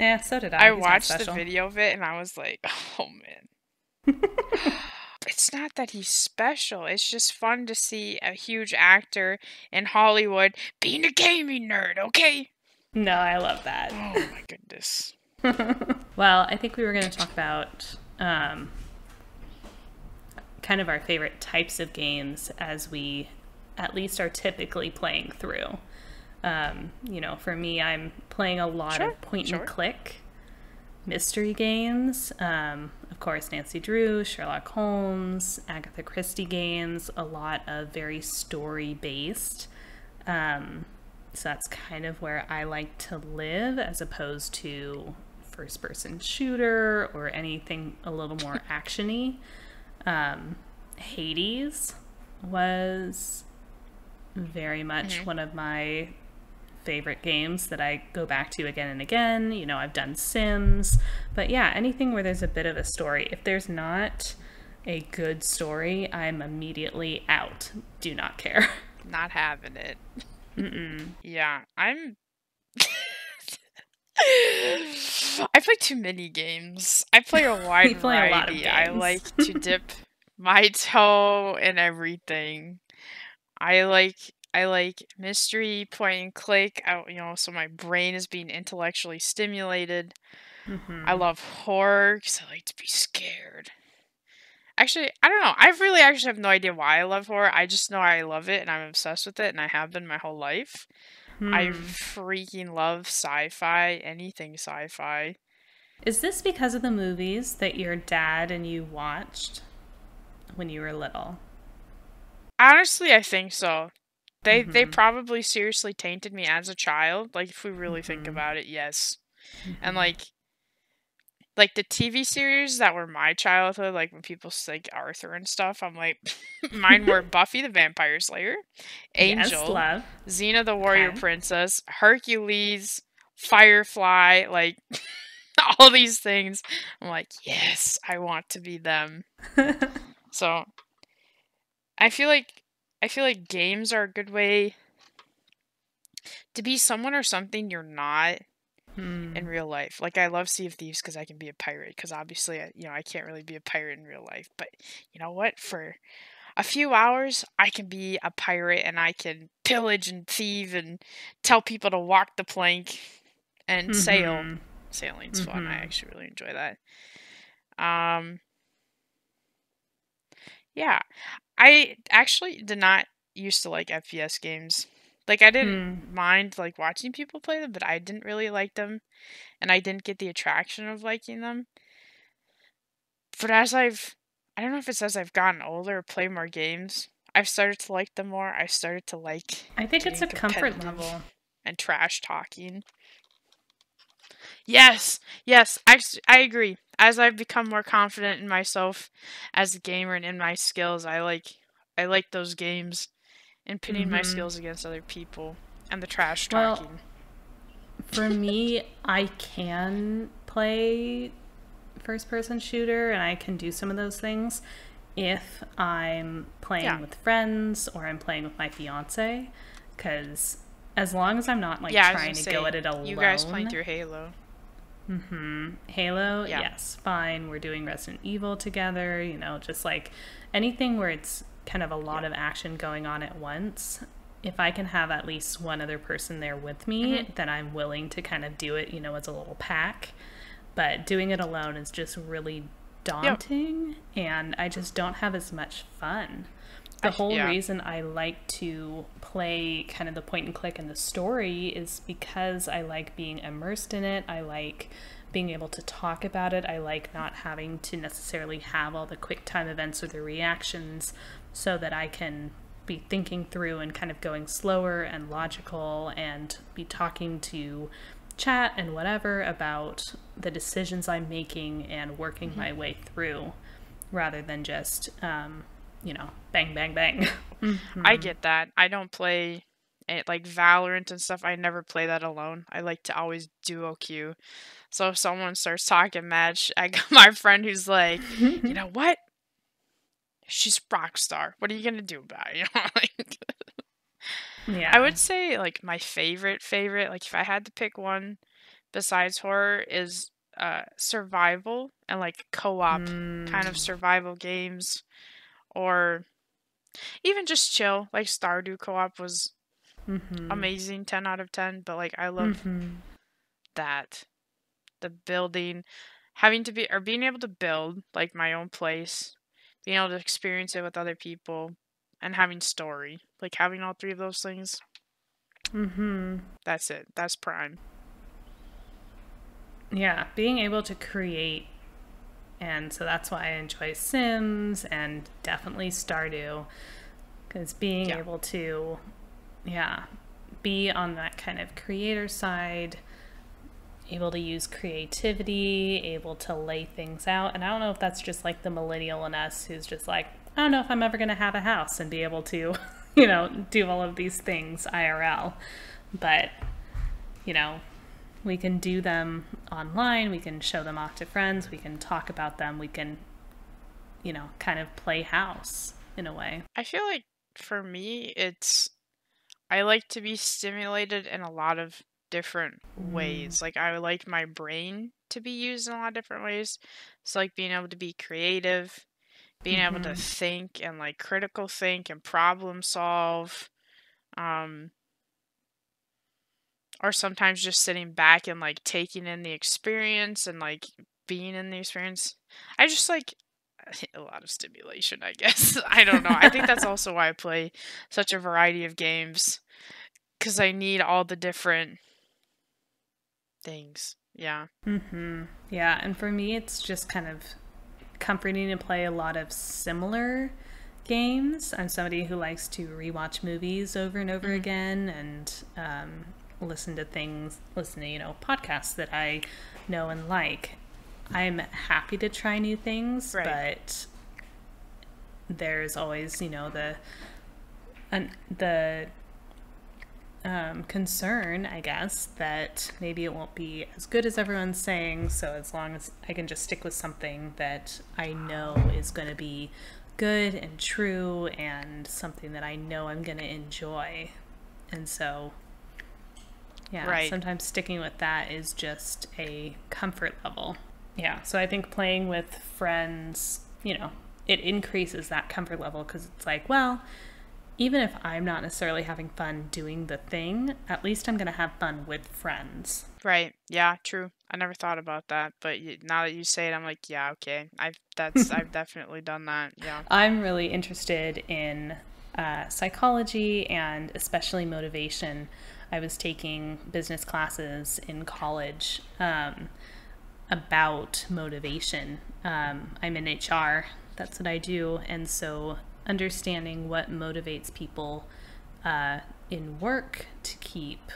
Yeah, so did I. I He's watched the video of it and I was like, oh man. it's not that he's special. It's just fun to see a huge actor in Hollywood being a gaming nerd, okay? No, I love that. Oh my goodness. well, I think we were going to talk about um, kind of our favorite types of games as we at least are typically playing through. Um, you know, for me, I'm playing a lot Sure, of point sure. and click mystery games. Um, of course, Nancy Drew, Sherlock Holmes, Agatha Christie games, a lot of very story based. Um, so that's kind of where I like to live as opposed to first person shooter or anything a little more actiony. Um, Hades was very much one of my favorite games that I go back to again and again. You know, I've done Sims, but yeah, anything where there's a bit of a story. If there's not a good story, I'm immediately out. Do not care. Not having it. Mm-mm. Yeah, I'm. I play too many games. I play a wide play a lot of variety. I like to dip my toe in everything. I like I like mystery, point and click. I, you know, so my brain is being intellectually stimulated. Mhm. I love horror because I like to be scared. Actually, I don't know. I really actually have no idea why I love horror. I just know I love it and I'm obsessed with it and I have been my whole life. I Hmm. freaking love sci-fi, anything sci-fi. Is this because of the movies that your dad and you watched when you were little? Honestly, I think so. They they Mhm. probably seriously tainted me as a child. Like if we really think Mhm. about it, yes. Mm-hmm. And like like the TV series that were my childhood, like when people say like Arthur and stuff, I'm like mine were Buffy the Vampire Slayer, Yes, Angel, love. Xena the Warrior Okay. Princess, Hercules, Firefly, like all these things. I'm like, yes, I want to be them. So I feel like I feel like games are a good way to be someone or something you're not Mm-hmm. in real life. Like I love Sea of Thieves because I can be a pirate. Because obviously, I, you know, I can't really be a pirate in real life. But you know what? For a few hours, I can be a pirate and I can pillage and thieve and tell people to walk the plank and sail. Mhm. Sailing's fun. I Mhm. actually really enjoy that. Um, yeah, I actually did not used to like FPS games. Like I didn't Hmm. mind like watching people play them, but I didn't really like them, and I didn't get the attraction of liking them. But as I've, I don't know if it's as I've gotten older, or play more games, I've started to like them more. I started to like I think it's a comfort level. and trash talking. Yes, yes, I I agree. As I've become more confident in myself as a gamer and in my skills, I like I like those games and pitting my Mhm. skills against other people and the trash talking. Well. For me, I can play first person shooter and I can do some of those things if I'm playing Yeah. with friends or I'm playing with my fiance. Because as long as I'm not like yeah, trying to go at it alone. You guys playing through Halo. Hmm Halo, Yeah. yes, fine. We're doing Resident Evil together, you know, just like anything where it's kind of a lot Yeah. of action going on at once. If I can have at least one other person there with me, Mhm. then I'm willing to kind of do it, you know, as a little pack. But doing it alone is just really daunting, and I just don't have as much fun. The I- whole yeah. reason I like to play kind of the point and click and the story is because I like being immersed in it. I like being able to talk about it. I like not having to necessarily have all the quick time events or the reactions so that I can be thinking through and kind of going slower and logical and be talking to chat and whatever about the decisions I'm making and working my way through rather than just, um, you know, bang, bang, bang. I get that. I don't play it like Valorant and stuff. I never play that alone. I like to always duo queue. So if someone starts talking match, I got my friend who's like, you know what? She's Rockstar. What are you gonna do about it? You know, like, yeah. I would say like my favorite favorite, like if I had to pick one besides horror, is uh survival and like co-op kind Mm. of survival games, or even just chill. Like Stardew co-op was Mhm. amazing, ten out of ten. But like I love Mhm. that the building, having to be or being able to build like my own place, being able to experience it with other people, and having story. Like having all three of those things. Mhm. That's it. That's prime. Yeah, being able to create, and so that's why I enjoy Sims and definitely Stardew, because being Yeah. able to, yeah, be on that kind of creator side, able to use creativity, able to lay things out, and I don't know if that's just like the millennial in us who's just like, I don't know if I'm ever going to have a house and be able to, you know, do all of these things IRL, but you know, we can do them online, we can show them off to friends, we can talk about them, we can, you know, kind of play house in a way. I feel like for me, it's I like to be stimulated in a lot of different ways. Like I like my brain to be used in a lot of different ways. So like being able to be creative, being able to Mhm. think and like critical think and problem solve. Um or sometimes just sitting back and like taking in the experience and like being in the experience. I just like a lot of stimulation, I guess. I don't know. I think that's also why I play such a variety of games cuz I need all the different things. Yeah. Mm-hmm. Yeah, and for me, it's just kind of comforting to play a lot of similar games. I'm somebody who likes to rewatch movies over and over Mhm. again and um, listen to things, listen to, you know, podcasts that I know and like. I'm happy to try new things, Right. but there's always, you know, the an, the um, concern, I guess, that maybe it won't be as good as everyone's saying. So as long as I can just stick with something that I know is going to be good and true and something that I know I'm going to enjoy. And so, Yeah. Right. Sometimes sticking with that is just a comfort level. Yeah. So I think playing with friends, you know, it increases that comfort level because it's like, well, even if I'm not necessarily having fun doing the thing, at least I'm going to have fun with friends. Right. Yeah, true. I never thought about that, but y- now that you say it, I'm like, yeah, okay. I've that's I've definitely done that. Yeah. I'm really interested in uh, psychology and especially motivation. I was taking business classes in college um, about motivation. Um, I'm in HR, that's what I do. And so understanding what motivates people uh, in work to keep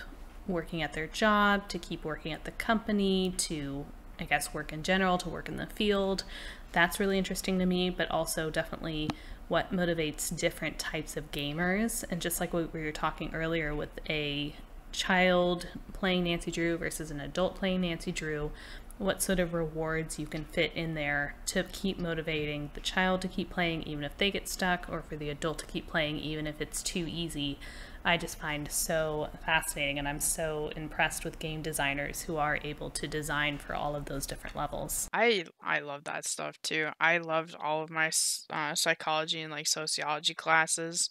working at their job, to keep working at the company, to, I guess, work in general, to work in the field. That's really interesting to me, but also definitely what motivates different types of gamers. And just like what we were talking earlier with a child playing Nancy Drew versus an adult playing Nancy Drew, what sort of rewards you can fit in there to keep motivating the child to keep playing even if they get stuck, or for the adult to keep playing even if it's too easy. I just find so fascinating, and I'm so impressed with game designers who are able to design for all of those different levels. I I love that stuff too. I loved all of my uh, psychology and like sociology classes.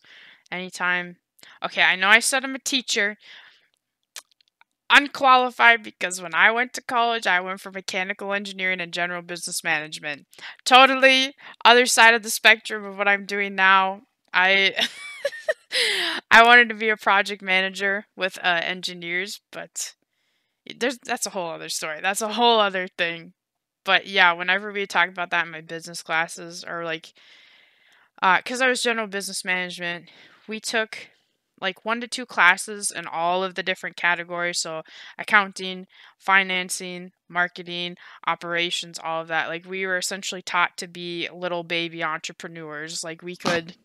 Anytime. Okay, I know I said I'm a teacher. Unqualified because when I went to college, I went for mechanical engineering and general business management. Totally other side of the spectrum of what I'm doing now. I I wanted to be a project manager with uh, engineers, but there's that's a whole other story. That's a whole other thing but yeah, whenever we talk about that in my business classes or like, uh, cause I was general business management, we took like one to two classes in all of the different categories. So accounting, financing, marketing, operations, all of that. Like we were essentially taught to be little baby entrepreneurs. Like we could,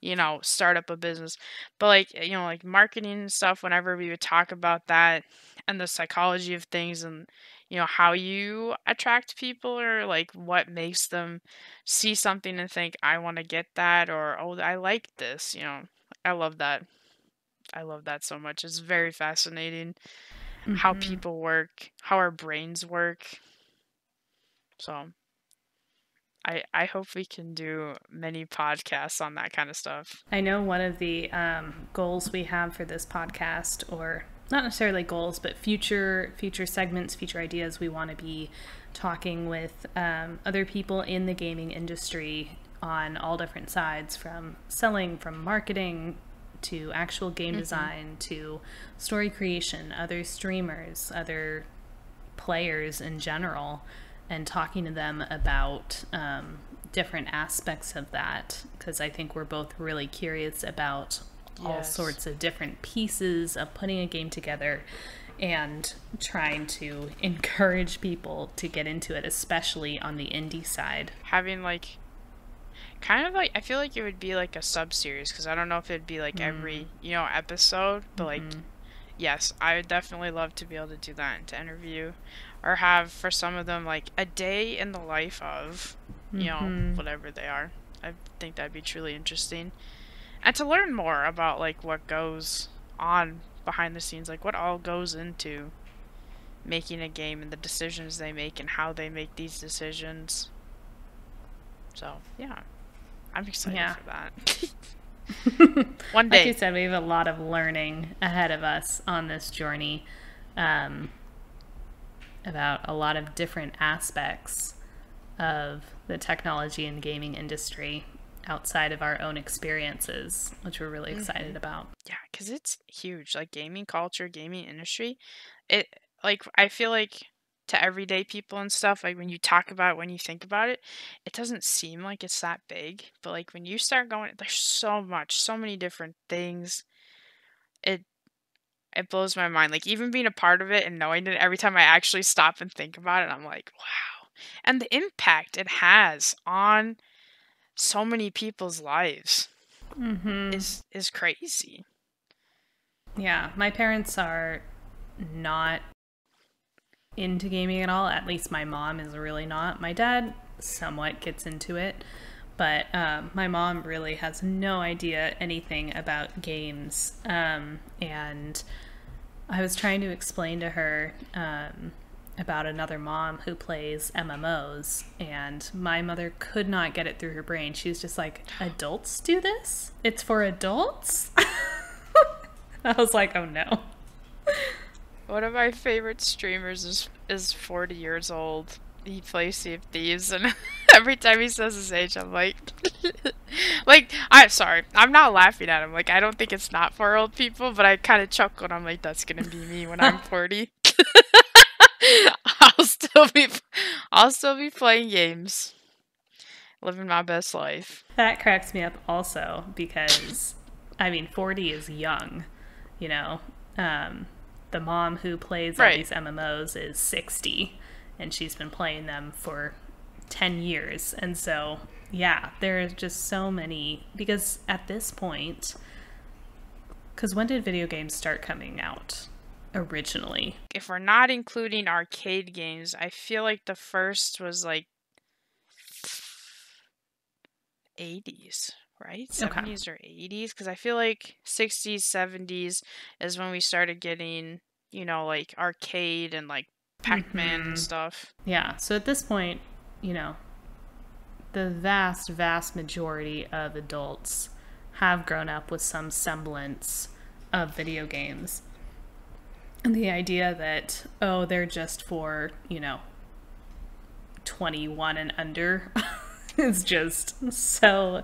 you know, start up a business. But like, you know, like marketing and stuff, whenever we would talk about that and the psychology of things and you know how you attract people or like what makes them see something and think I want to get that or oh I like this, you know. I love that. I love that so much. It's very fascinating how Mhm. people work, how our brains work. So, I I hope we can do many podcasts on that kind of stuff. I know one of the um, goals we have for this podcast, or not necessarily goals, but future future segments, future ideas. We want to be talking with um, other people in the gaming industry on all different sides, from selling, from marketing to actual game design to story creation, other streamers, other players in general and talking to them about um, different aspects of that because I think we're both really curious about all sorts of different pieces of putting a game together and trying to encourage people to get into it, especially on the indie side. Having like kind of like I feel like it would be like a sub series because I don't know if it'd be like every you know episode, but like yes, I would definitely love to be able to do that and to interview or have for some of them like a day in the life of you know Mhm. whatever they are. I think that'd be truly interesting. And to learn more about like what goes on behind the scenes, like what all goes into making a game and the decisions they make and how they make these decisions. So, yeah. I'm excited Yeah. for that. One day. Like you said, we have a lot of learning ahead of us on this journey um, about a lot of different aspects of the technology and gaming industry outside of our own experiences, which we're really mm-hmm. excited about. Yeah, because it's huge. Like gaming culture, gaming industry. It like I feel like to everyday people and stuff, like when you talk about it, when you think about it, it doesn't seem like it's that big. But like when you start going, there's so much, so many different things. It it blows my mind. Like even being a part of it and knowing it, every time I actually stop and think about it, I'm like, wow. And the impact it has on so many people's lives Mm-hmm. is is crazy. Yeah, my parents are not into gaming at all. At least my mom is really not. My dad somewhat gets into it, but um, my mom really has no idea anything about games. Um, and I was trying to explain to her um, about another mom who plays MMOs, and my mother could not get it through her brain. She was just like, "Adults do this? It's for adults." I was like, "Oh no." One of my favorite streamers is is 40 years old. He plays Sea of Thieves, and every time he says his age, I'm like, like, I'm sorry, I'm not laughing at him. Like, I don't think it's not for old people, but I kind of chuckle, and I'm like, that's gonna be me when I'm 40. I'll still be, I'll still be playing games, living my best life. That cracks me up also because, I mean, 40 is young, you know. Um, the mom who plays Right. all these MMOs is 60 and she's been playing them for 10 years. And so, yeah, there are just so many because at this point cuz when did video games start coming out originally? If we're not including arcade games, I feel like the first was like 80s, right? Okay. 70s or 80s? Because I feel like 60s, 70s is when we started getting, you know, like arcade and like Pac Man Mhm. stuff. Yeah. So at this point, you know, the vast, vast majority of adults have grown up with some semblance of video games. And the idea that, oh, they're just for, you know, 21 and under is just so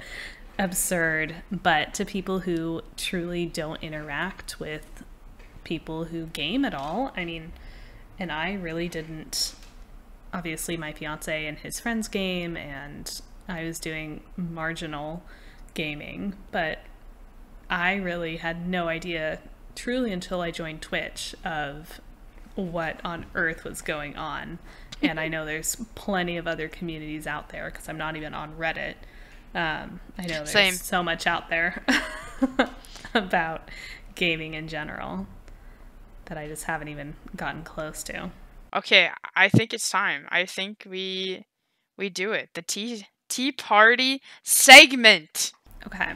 absurd. But to people who truly don't interact with people who game at all, I mean, and I really didn't. Obviously, my fiance and his friends game, and I was doing marginal gaming, but I really had no idea, truly, until I joined Twitch, of what on earth was going on. And I know there's plenty of other communities out there because I'm not even on Reddit. Um, I know there's Same. so much out there about gaming in general that I just haven't even gotten close to. Okay, I think it's time. I think we we do it. The tea tea party segment. Okay.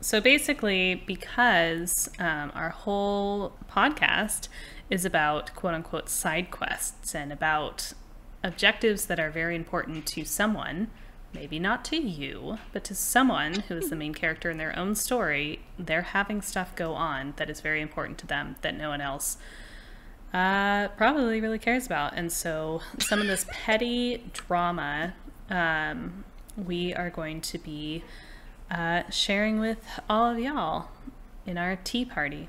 So basically, because um, our whole podcast is about quote unquote side quests and about objectives that are very important to someone, maybe not to you, but to someone who is the main character in their own story, they're having stuff go on that is very important to them that no one else uh, probably really cares about. And so, some of this petty drama um, we are going to be uh, sharing with all of y'all in our tea party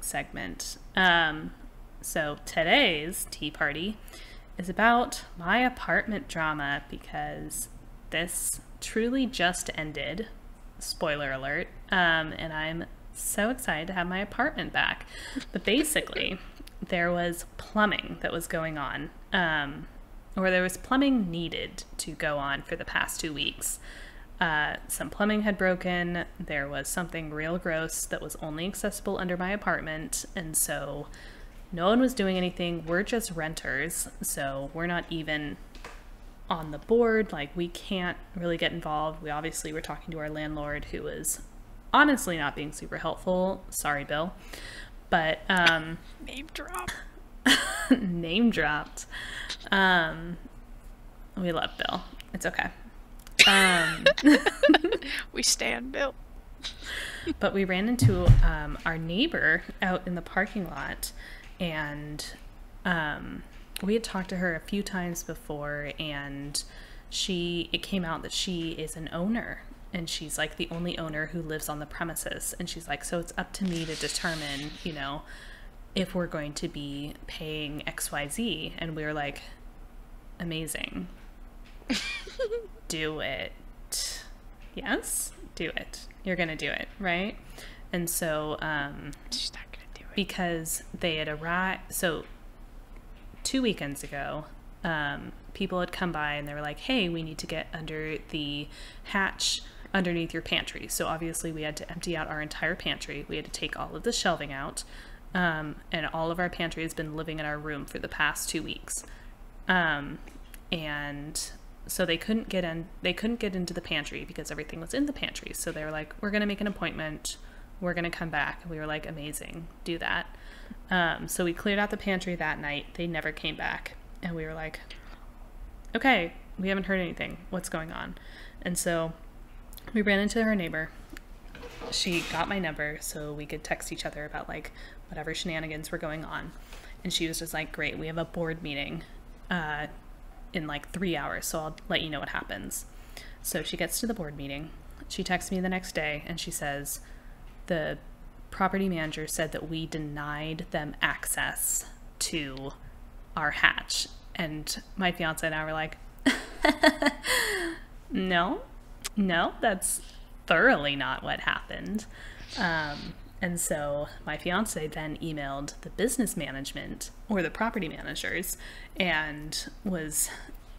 segment. Um, so, today's tea party is about my apartment drama because this truly just ended. Spoiler alert. Um, and I'm so excited to have my apartment back. But basically, there was plumbing that was going on, um, or there was plumbing needed to go on for the past two weeks. Uh, some plumbing had broken. There was something real gross that was only accessible under my apartment. And so no one was doing anything. We're just renters. So we're not even on the board. Like, we can't really get involved. We obviously were talking to our landlord who was honestly not being super helpful. Sorry, Bill. But, um, Name drop. name dropped. Um, we love Bill. It's okay. Um, We stand Bill. but we ran into um, our neighbor out in the parking lot, and um, we had talked to her a few times before, and she it came out that she is an owner. And she's like the only owner who lives on the premises. And she's like, so it's up to me to determine, you know, if we're going to be paying XYZ. And we were like, amazing. do it. Yes, do it. You're going to do it, right? And so, um, She's not gonna do it. because they had arrived, so two weekends ago, um, people had come by and they were like, hey, we need to get under the hatch underneath your pantry. So obviously, we had to empty out our entire pantry. We had to take all of the shelving out. Um, and all of our pantry has been living in our room for the past two weeks. Um, and so they couldn't get in they couldn't get into the pantry because everything was in the pantry so they were like we're going to make an appointment we're going to come back. And we were like, amazing, do that. Um, so we cleared out the pantry that night. They never came back. And we were like, okay, we haven't heard anything. What's going on? And so we ran into her neighbor. She got my number so we could text each other about like whatever shenanigans were going on. And she was just like, great, we have a board meeting uh, in like three hours, so I'll let you know what happens. So she gets to the board meeting. She texts me the next day and she says, the property manager said that we denied them access to our hatch. And my fiance and I were like, no, no, that's thoroughly not what happened. Um, and so my fiance then emailed the business management or the property managers and was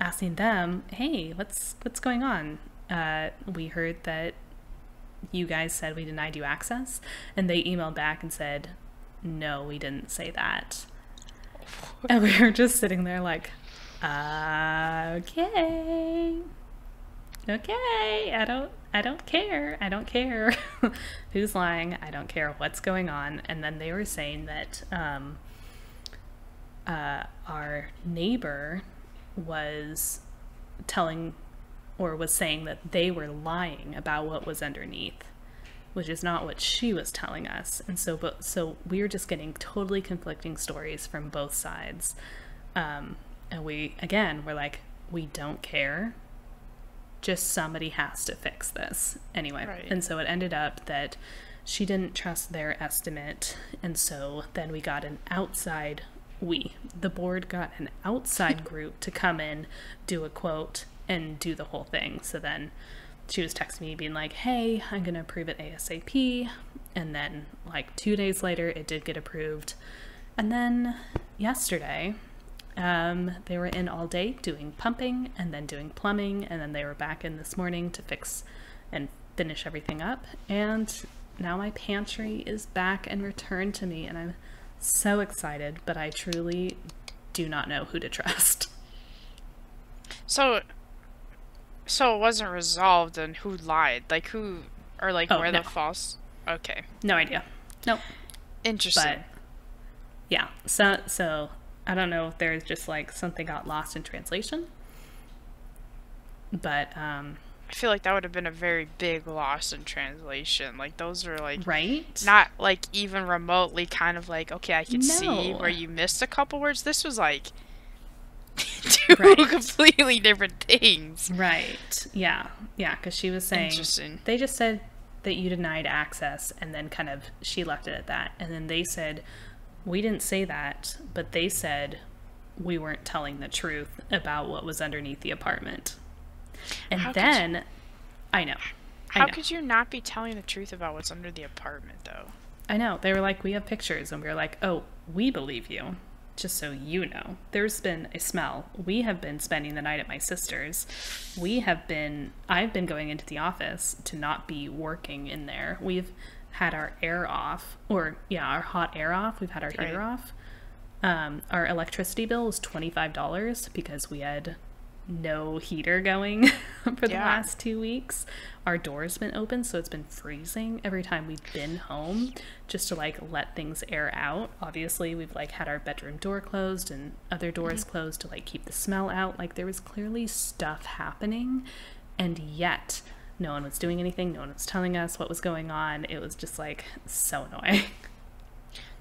asking them, "Hey, what's what's going on? Uh, we heard that you guys said we denied you access," and they emailed back and said, "No, we didn't say that." and we were just sitting there like, "Okay, okay, I don't, I don't care, I don't care who's lying, I don't care what's going on." And then they were saying that um, uh, our neighbor was telling or was saying that they were lying about what was underneath which is not what she was telling us. And so but so we're just getting totally conflicting stories from both sides. Um, and we again we're like we don't care. Just somebody has to fix this anyway. Right. and so it ended up that she didn't trust their estimate. And so then we got an outside we the board got an outside group to come in do a quote and do the whole thing. So then she was texting me being like hey i'm going to approve it asap and then like two days later it did get approved. And then yesterday um, they were in all day doing pumping and then doing plumbing. And then they were back in this morning to fix and finish everything up. And now my pantry is back and returned to me. And i'm so excited but i truly do not know who to trust. So, so it wasn't resolved, and who lied? Like who, or like Oh, where no. the false? Okay, no idea nope interesting. but yeah so so i don't know if there's just like something got lost in translation but um I feel like that would have been a very big loss in translation. Like those are like right not like even remotely kind of like okay, I can see where you missed a couple words. This was like two Right. completely different things. right yeah yeah because she was saying they just said that you denied access and then kind of she left it at that and then they said we didn't say that but they said we weren't telling the truth about what was underneath the apartment and How could you- then i know I How know. could you not be telling the truth about what's under the apartment though? I know. They were like, we have pictures. And we were like, oh, we believe you. Just so you know, there's been a smell. We have been spending the night at my sister's. We have been, I've been going into the office to not be working in there. We've had our air off, or yeah, our hot air off. We've had our heater off. Um, our electricity bill was $25 because we had no heater going for the Yeah. last two weeks. Our door's been open, so it's been freezing every time we've been home just to like let things air out. Obviously, we've like had our bedroom door closed and other doors mm-hmm. closed to like keep the smell out. Like there was clearly stuff happening, and yet no one was doing anything. No one was telling us what was going on. It was just like so annoying.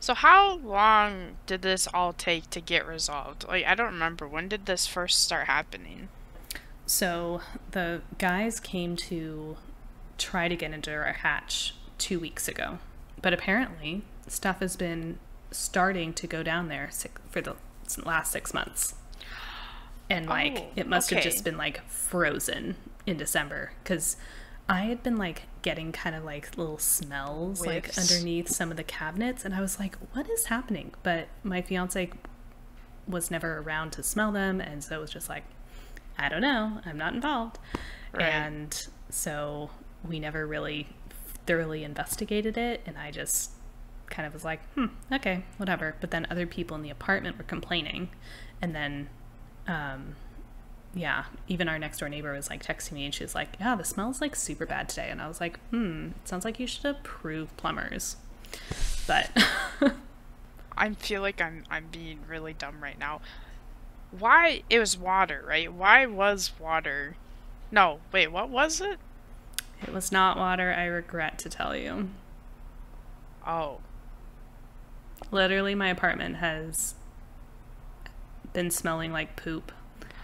So how long did this all take to get resolved? Like I don't remember. When did this first start happening? So the guys came to try to get into our hatch two weeks ago, but apparently stuff has been starting to go down there for the last six months, and oh, like Oh, it must have just been like frozen in December. Because I had been like getting kind of like little smells like underneath some of the cabinets, and I was like, "What is happening?" But my fiance was never around to smell them, and so it was just like, I don't know, I'm not involved. Right. And so we never really thoroughly investigated it, and I just kind of was like, hmm, okay, whatever. But then other people in the apartment were complaining, and then um, yeah, even our next door neighbor was like texting me and she was like, Yeah, the smell's like super bad today. And I was like, Hmm, sounds like you should approve plumbers. But I feel like I'm I'm being really dumb right now. Why it was water, right? Why was water? No, wait, what was it? it was not water, I regret to tell you. Oh, Literally, my apartment has been smelling like poop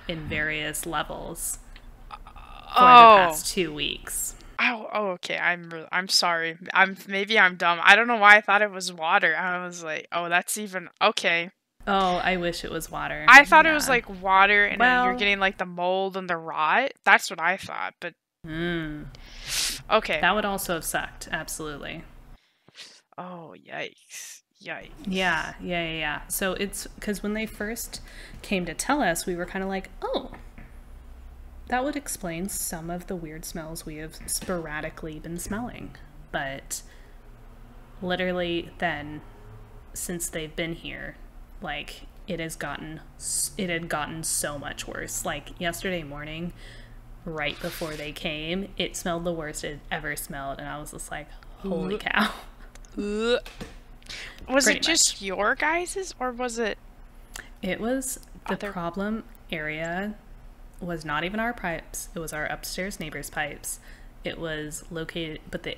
in various levels for oh, the past two weeks. oh, oh, okay. I'm re- I'm sorry. I'm maybe I'm dumb. I don't know why I thought it was water. I was like, oh, that's even okay. Oh, I wish it was water. I thought it was like water, and then you're getting like the mold and the rot. That's what I thought. But Mm, okay. that would also have sucked. Absolutely. oh, yikes! Yikes! Yeah, yeah, yeah, yeah. So it's because when they first came to tell us, we were kind of like, oh, that would explain some of the weird smells we have sporadically been smelling. But literally, then, since they've been here, like, it has gotten, it had gotten so much worse. Like, yesterday morning, right before they came, it smelled the worst it ever smelled. And I was just like, holy cow. Ugh. Was it just your guys's, or was it? It was the Other- problem area was not even our pipes. It was our upstairs neighbor's pipes. It was located, but the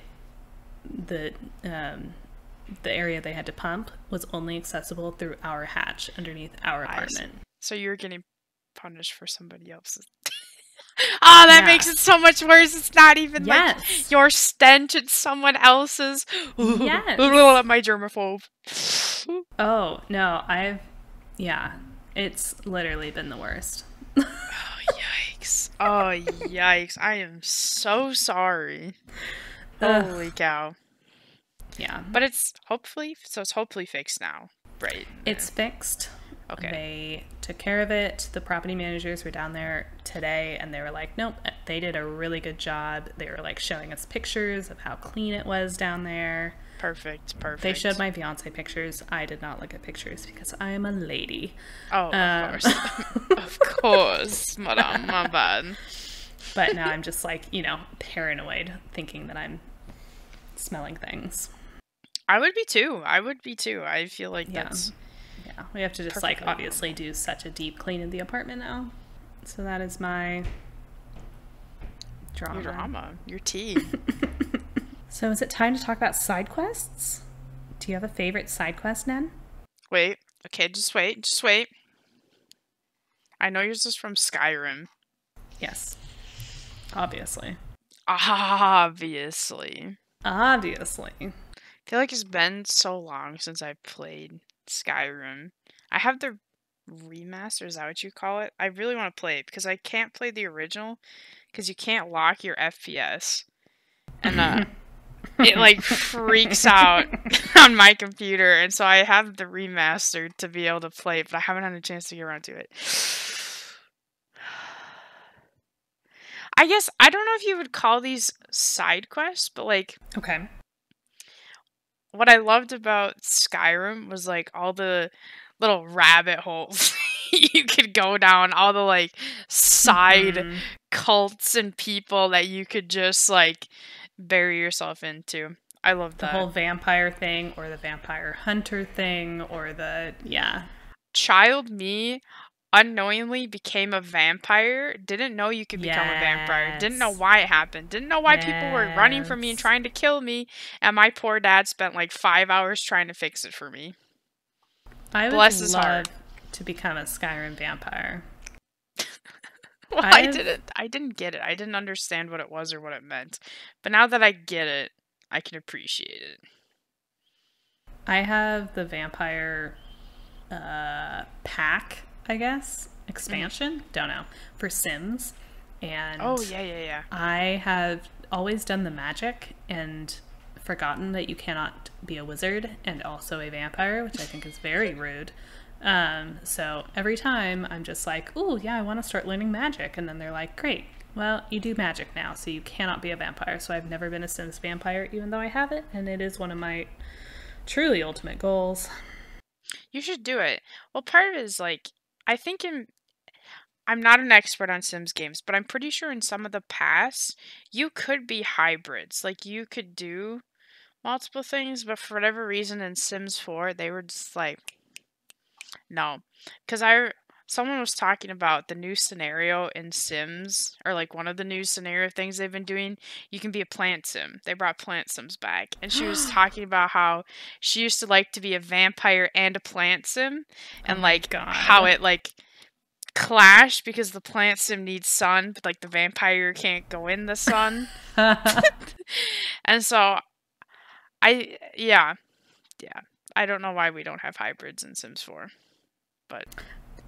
the um, the area they had to pump was only accessible through our hatch underneath our apartment. So you're getting punished for somebody else's. Ah, that Yeah. makes it so much worse. It's not even like your stench; it's someone else's. Yes. my germaphobe. Oh no, I've yeah, it's literally been the worst. Oh, yikes! Oh, yikes! I am so sorry. Ugh. Holy cow! Yeah, But it's hopefully so. It's hopefully fixed now, right? it's fixed. Okay. They took care of it. The property managers were down there today and they were like, nope, they did a really good job. They were like showing us pictures of how clean it was down there. Perfect. Perfect. They showed my fiance pictures. I did not look at pictures because I am a lady. Oh, of Um, course. of course, madame. My bad. But now I'm just like, you know, paranoid, thinking that I'm smelling things. I would be too. I would be too. I feel like Yeah. that's We have to just like obviously do such a deep clean in the apartment now. So that is my drama. your drama, your tea. So is it time to talk about side quests? Do you have a favorite side quest, Nen? wait. Okay, just wait. Just wait. I know yours is from Skyrim. Yes. Obviously. Obviously. Obviously. I feel like it's been so long since I've played Skyrim. I have the remaster, is that what you call it? I really want to play it because I can't play the original because you can't lock your FPS. And uh, it like freaks out on my computer. And so I have the remaster to be able to play it, but I haven't had a chance to get around to it. I guess I don't know if you would call these side quests, but like Okay. What I loved about Skyrim was like all the little rabbit holes you could go down, all the like side Mhm. cults and people that you could just like bury yourself into. I love The whole vampire thing or the vampire hunter thing or the yeah. Child me unknowingly became a vampire. Didn't know you could become a vampire. Didn't know why it happened. Didn't know why people were running from me and trying to kill me. And my poor dad spent like five hours trying to fix it for me. I would Bless his love heart. to become a Skyrim vampire. Well, I I've- didn't. I didn't get it. I didn't understand what it was or what it meant. But now that I get it, I can appreciate it. I have the vampire uh, pack, I guess, expansion. Don't know for Sims, and Oh yeah, yeah, yeah. I have always done the magic and forgotten that you cannot be a wizard and also a vampire, which I think is very rude. Um, so every time I'm just like, oh, yeah, I want to start learning magic," and then they're like, "Great." Well, you do magic now, so you cannot be a vampire. So I've never been a Sims vampire, even though I have it, and it is one of my truly ultimate goals. You should do it. Well, part of it is like I think in I'm not an expert on Sims games, but I'm pretty sure in some of the past you could be hybrids. Like you could do multiple things, but for whatever reason in Sims 4, they were just like no. Cuz I someone was talking about the new scenario in Sims or like one of the new scenario things they've been doing, you can be a plant sim. They brought plant sims back. And she was talking about how she used to like to be a vampire and a plant sim and Oh like God. how it like clash because the plant sim needs sun, but like the vampire can't go in the sun. and so I yeah. Yeah. I don't know why we don't have hybrids in Sims 4. But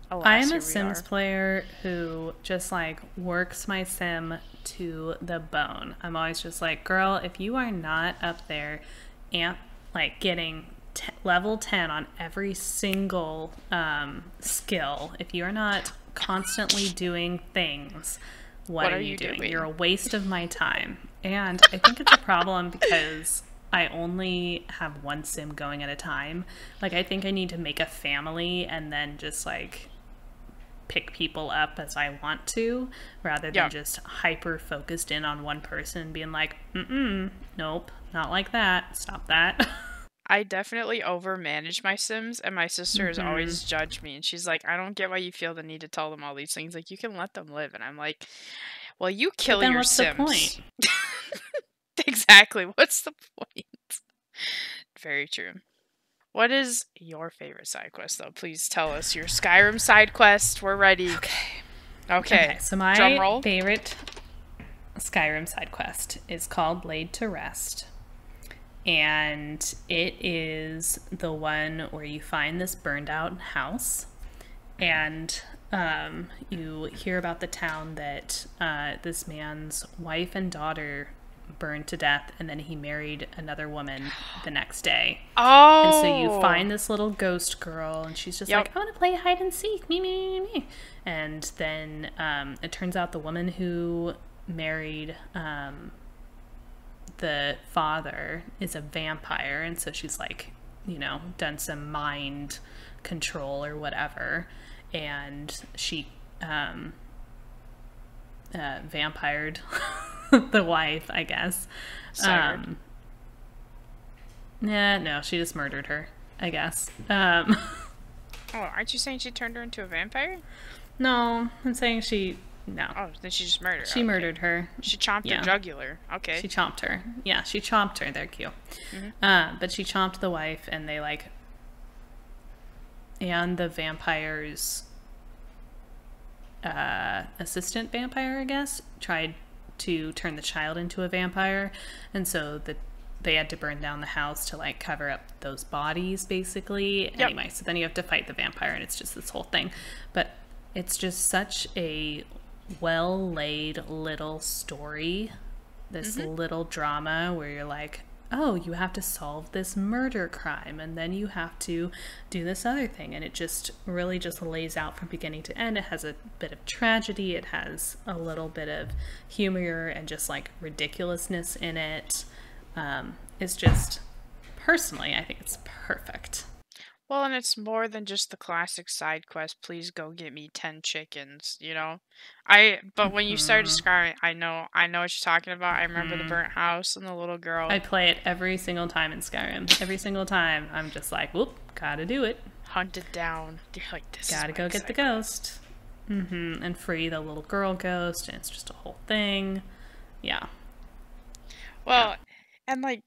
I am a Sims are. player who just like works my sim to the bone. I'm always just like, girl, if you are not up there and like getting t- level 10 on every single um, skill, if you're not constantly doing things, what, are, you doing? doing? You're a waste of my time. And I think it's a problem because I only have one sim going at a time. Like, I think I need to make a family and then just like pick people up as I want to rather than Yeah. just hyper focused in on one person being like, mm mm, nope, not like that. Stop that. I definitely overmanage my Sims, and my sister has always Mm-hmm. judged me. And she's like, I don't get why you feel the need to tell them all these things. Like, you can let them live. And I'm like, well, you kill then your what's the Sims. point? exactly. What's the point? Very true. What is your favorite side quest, though? Please tell us your Skyrim side quest. We're ready. okay. Okay. so my favorite Skyrim side quest is called Laid to Rest. And it is the one where you find this burned out house and um, you hear about the town that uh, this man's wife and daughter burned to death and then he married another woman the next day. Oh. And so you find this little ghost girl, and she's just Yep. like, I want to play hide and seek, me, me, me, me. And then um, it turns out the woman who married um, the father is a vampire, and so she's like, you know, done some mind control or whatever, and she um, uh, vampired the wife, I guess. Sired. Um, Nah, no, she just murdered her, I guess. Um, Oh, aren't you saying she turned her into a vampire? no, I'm saying she. No. Oh, then she just murdered her. She Okay. murdered her. She chomped Yeah. her jugular. Okay. She chomped her. Yeah, she chomped her. They're cute. Mm-hmm. Uh, but she chomped the wife, and they like. And the vampire's uh, assistant vampire, I guess, tried to turn the child into a vampire, and so the they had to burn down the house to like cover up those bodies, basically. Anyway, so then you have to fight the vampire, and it's just this whole thing. But it's just such a well laid little story this mm-hmm. little drama where you're like, oh, you have to solve this murder crime and then you have to do this other thing. And it just really just lays out from beginning to end. It has a bit of tragedy, it has a little bit of humor and just like ridiculousness in it. Um, it's just, personally, I think it's perfect. Well, and it's more than just the classic side quest. Please go get me ten chickens. You know, I. But when you started Mhm. describing, I know, I know what you're talking about. I remember Mhm. the burnt house and the little girl I play it every single time in Skyrim. Every single time, I'm just like, whoop, gotta do it. Hunt it down. You're like, this. Gotta go get the ghost. Mm-hmm. And free the little girl ghost, and it's just a whole thing. Yeah. Well, and like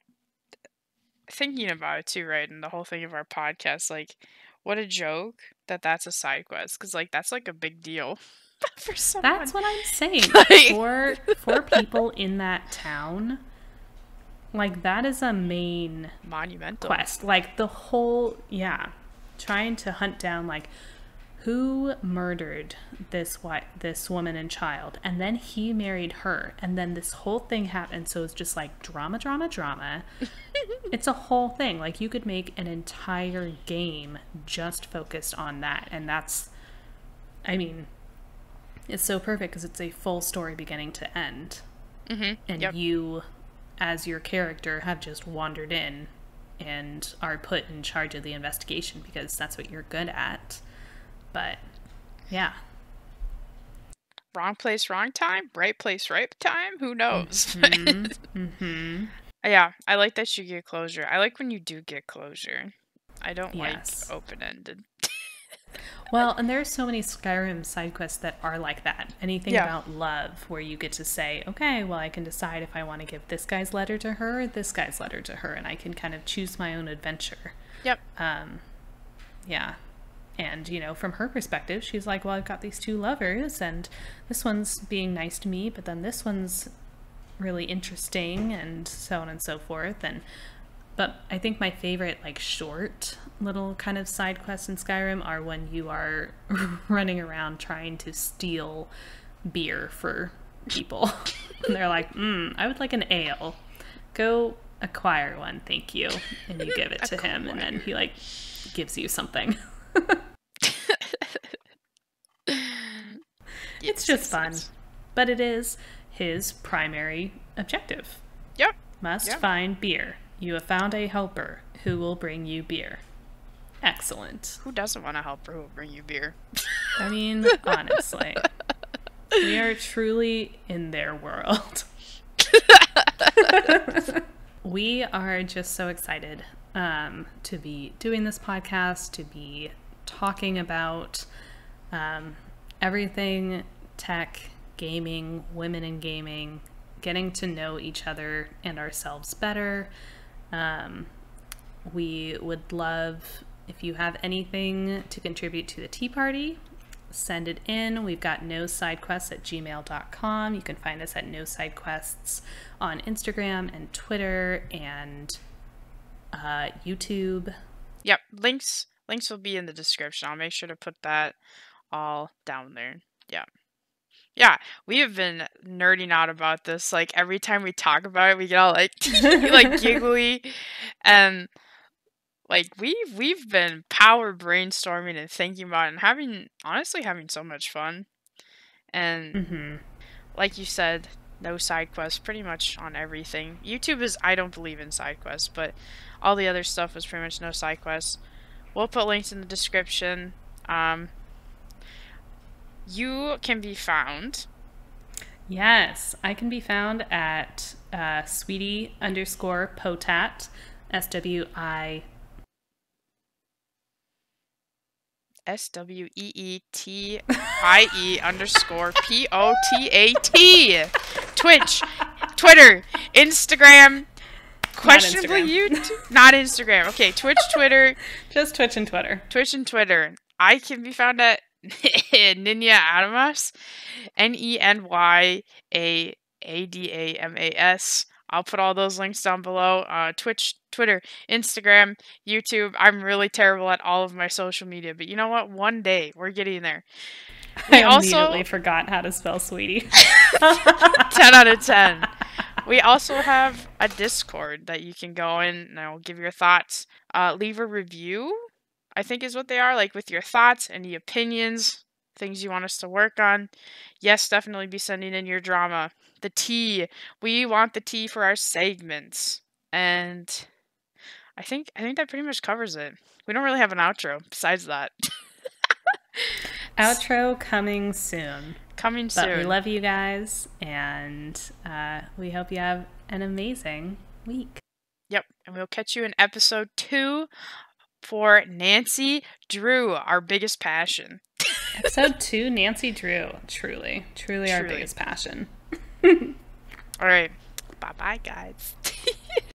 thinking about it too, right? And the whole thing of our podcast, like, what a joke that that's a side quest, because like that's like a big deal for someone. That's what I'm saying. Like- for for people in that town, like that is a main monumental. quest. Like the whole yeah. Trying to hunt down like who murdered this wi- this woman and child and then he married her and then this whole thing happened so it's just like drama drama drama it's a whole thing like you could make an entire game just focused on that and that's i mean it's so perfect because it's a full story beginning to end Mm-hmm. and Yep. you as your character have just wandered in and are put in charge of the investigation because that's what you're good at but yeah wrong place, wrong time, right place, right time. Who knows? Mm-hmm. mm-hmm. yeah, I like that you get closure. I like when you do get closure. I don't Yes. like open ended. Well, and there are so many Skyrim side quests that are like that. Anything Yeah. about love, where you get to say, okay, well, I can decide if I want to give this guy's letter to her or this guy's letter to her, and I can kind of choose my own adventure. Yep. Um, yeah. And, you know, from her perspective, she's like, well, I've got these two lovers, and this one's being nice to me, but then this one's really interesting, and so on and so forth. And, but I think my favorite, like, short little kind of side quests in Skyrim are when you are running around trying to steal beer for people. and they're like, mm, I would like an ale. Go acquire one, thank you. And you give it to him, and then he, like, gives you something. It's just fun. But it is his primary objective. Yep. Must find beer. You have found a helper who will bring you beer. Excellent. Who doesn't want to help her who will bring you beer? I mean, honestly, we are truly in their world. we are just so excited um, to be doing this podcast, to be talking about um, everything tech, gaming, women in gaming, getting to know each other and ourselves better. Um, we would love if you have anything to contribute to the Tea Party, send it in. We've got no side quests at gmail.com. You can find us at no side quests on Instagram and Twitter and uh, YouTube. Yep. Links links will be in the description. I'll make sure to put that all down there. Yeah. Yeah, we have been nerding out about this. Like every time we talk about it, we get all like like giggly and like we we've been power brainstorming and thinking about and having honestly having so much fun. And Mm-hmm. like you said, no side quests pretty much on everything. YouTube is I don't believe in side quests, but all the other stuff was pretty much no side quests. We'll put links in the description. Um, you can be found. Yes, I can be found at uh, sweetie underscore potat, S W I. S W E E T I E underscore P O T A T. Twitch, Twitter, Instagram, questionably. YouTube. Not Instagram. Okay, Twitch, Twitter, Just Twitch and Twitter. Twitch and Twitter. I can be found at Nenya Adamas, N E N Y A A D A M A S. I'll put all those links down below. Uh, Twitch, Twitter, Instagram, YouTube. I'm really terrible at all of my social media, but you know what? One day we're getting there. I also immediately forgot how to spell sweetie. 10 out of 10. We also have a Discord that you can go in and I'll give your thoughts. Uh, leave a review, I think is what they are, like with your thoughts, any opinions, things you want us to work on. Yes, definitely be sending in your drama. The tea. We want the tea for our segments. And I think I think that pretty much covers it. We don't really have an outro besides that. Outro coming soon. Coming But soon. we love you guys, and uh, we hope you have an amazing week. Yep. And we'll catch you in episode two for Nancy Drew, our biggest passion. Episode two, Nancy Drew. Truly, truly, our biggest passion. All right. Bye bye, guys.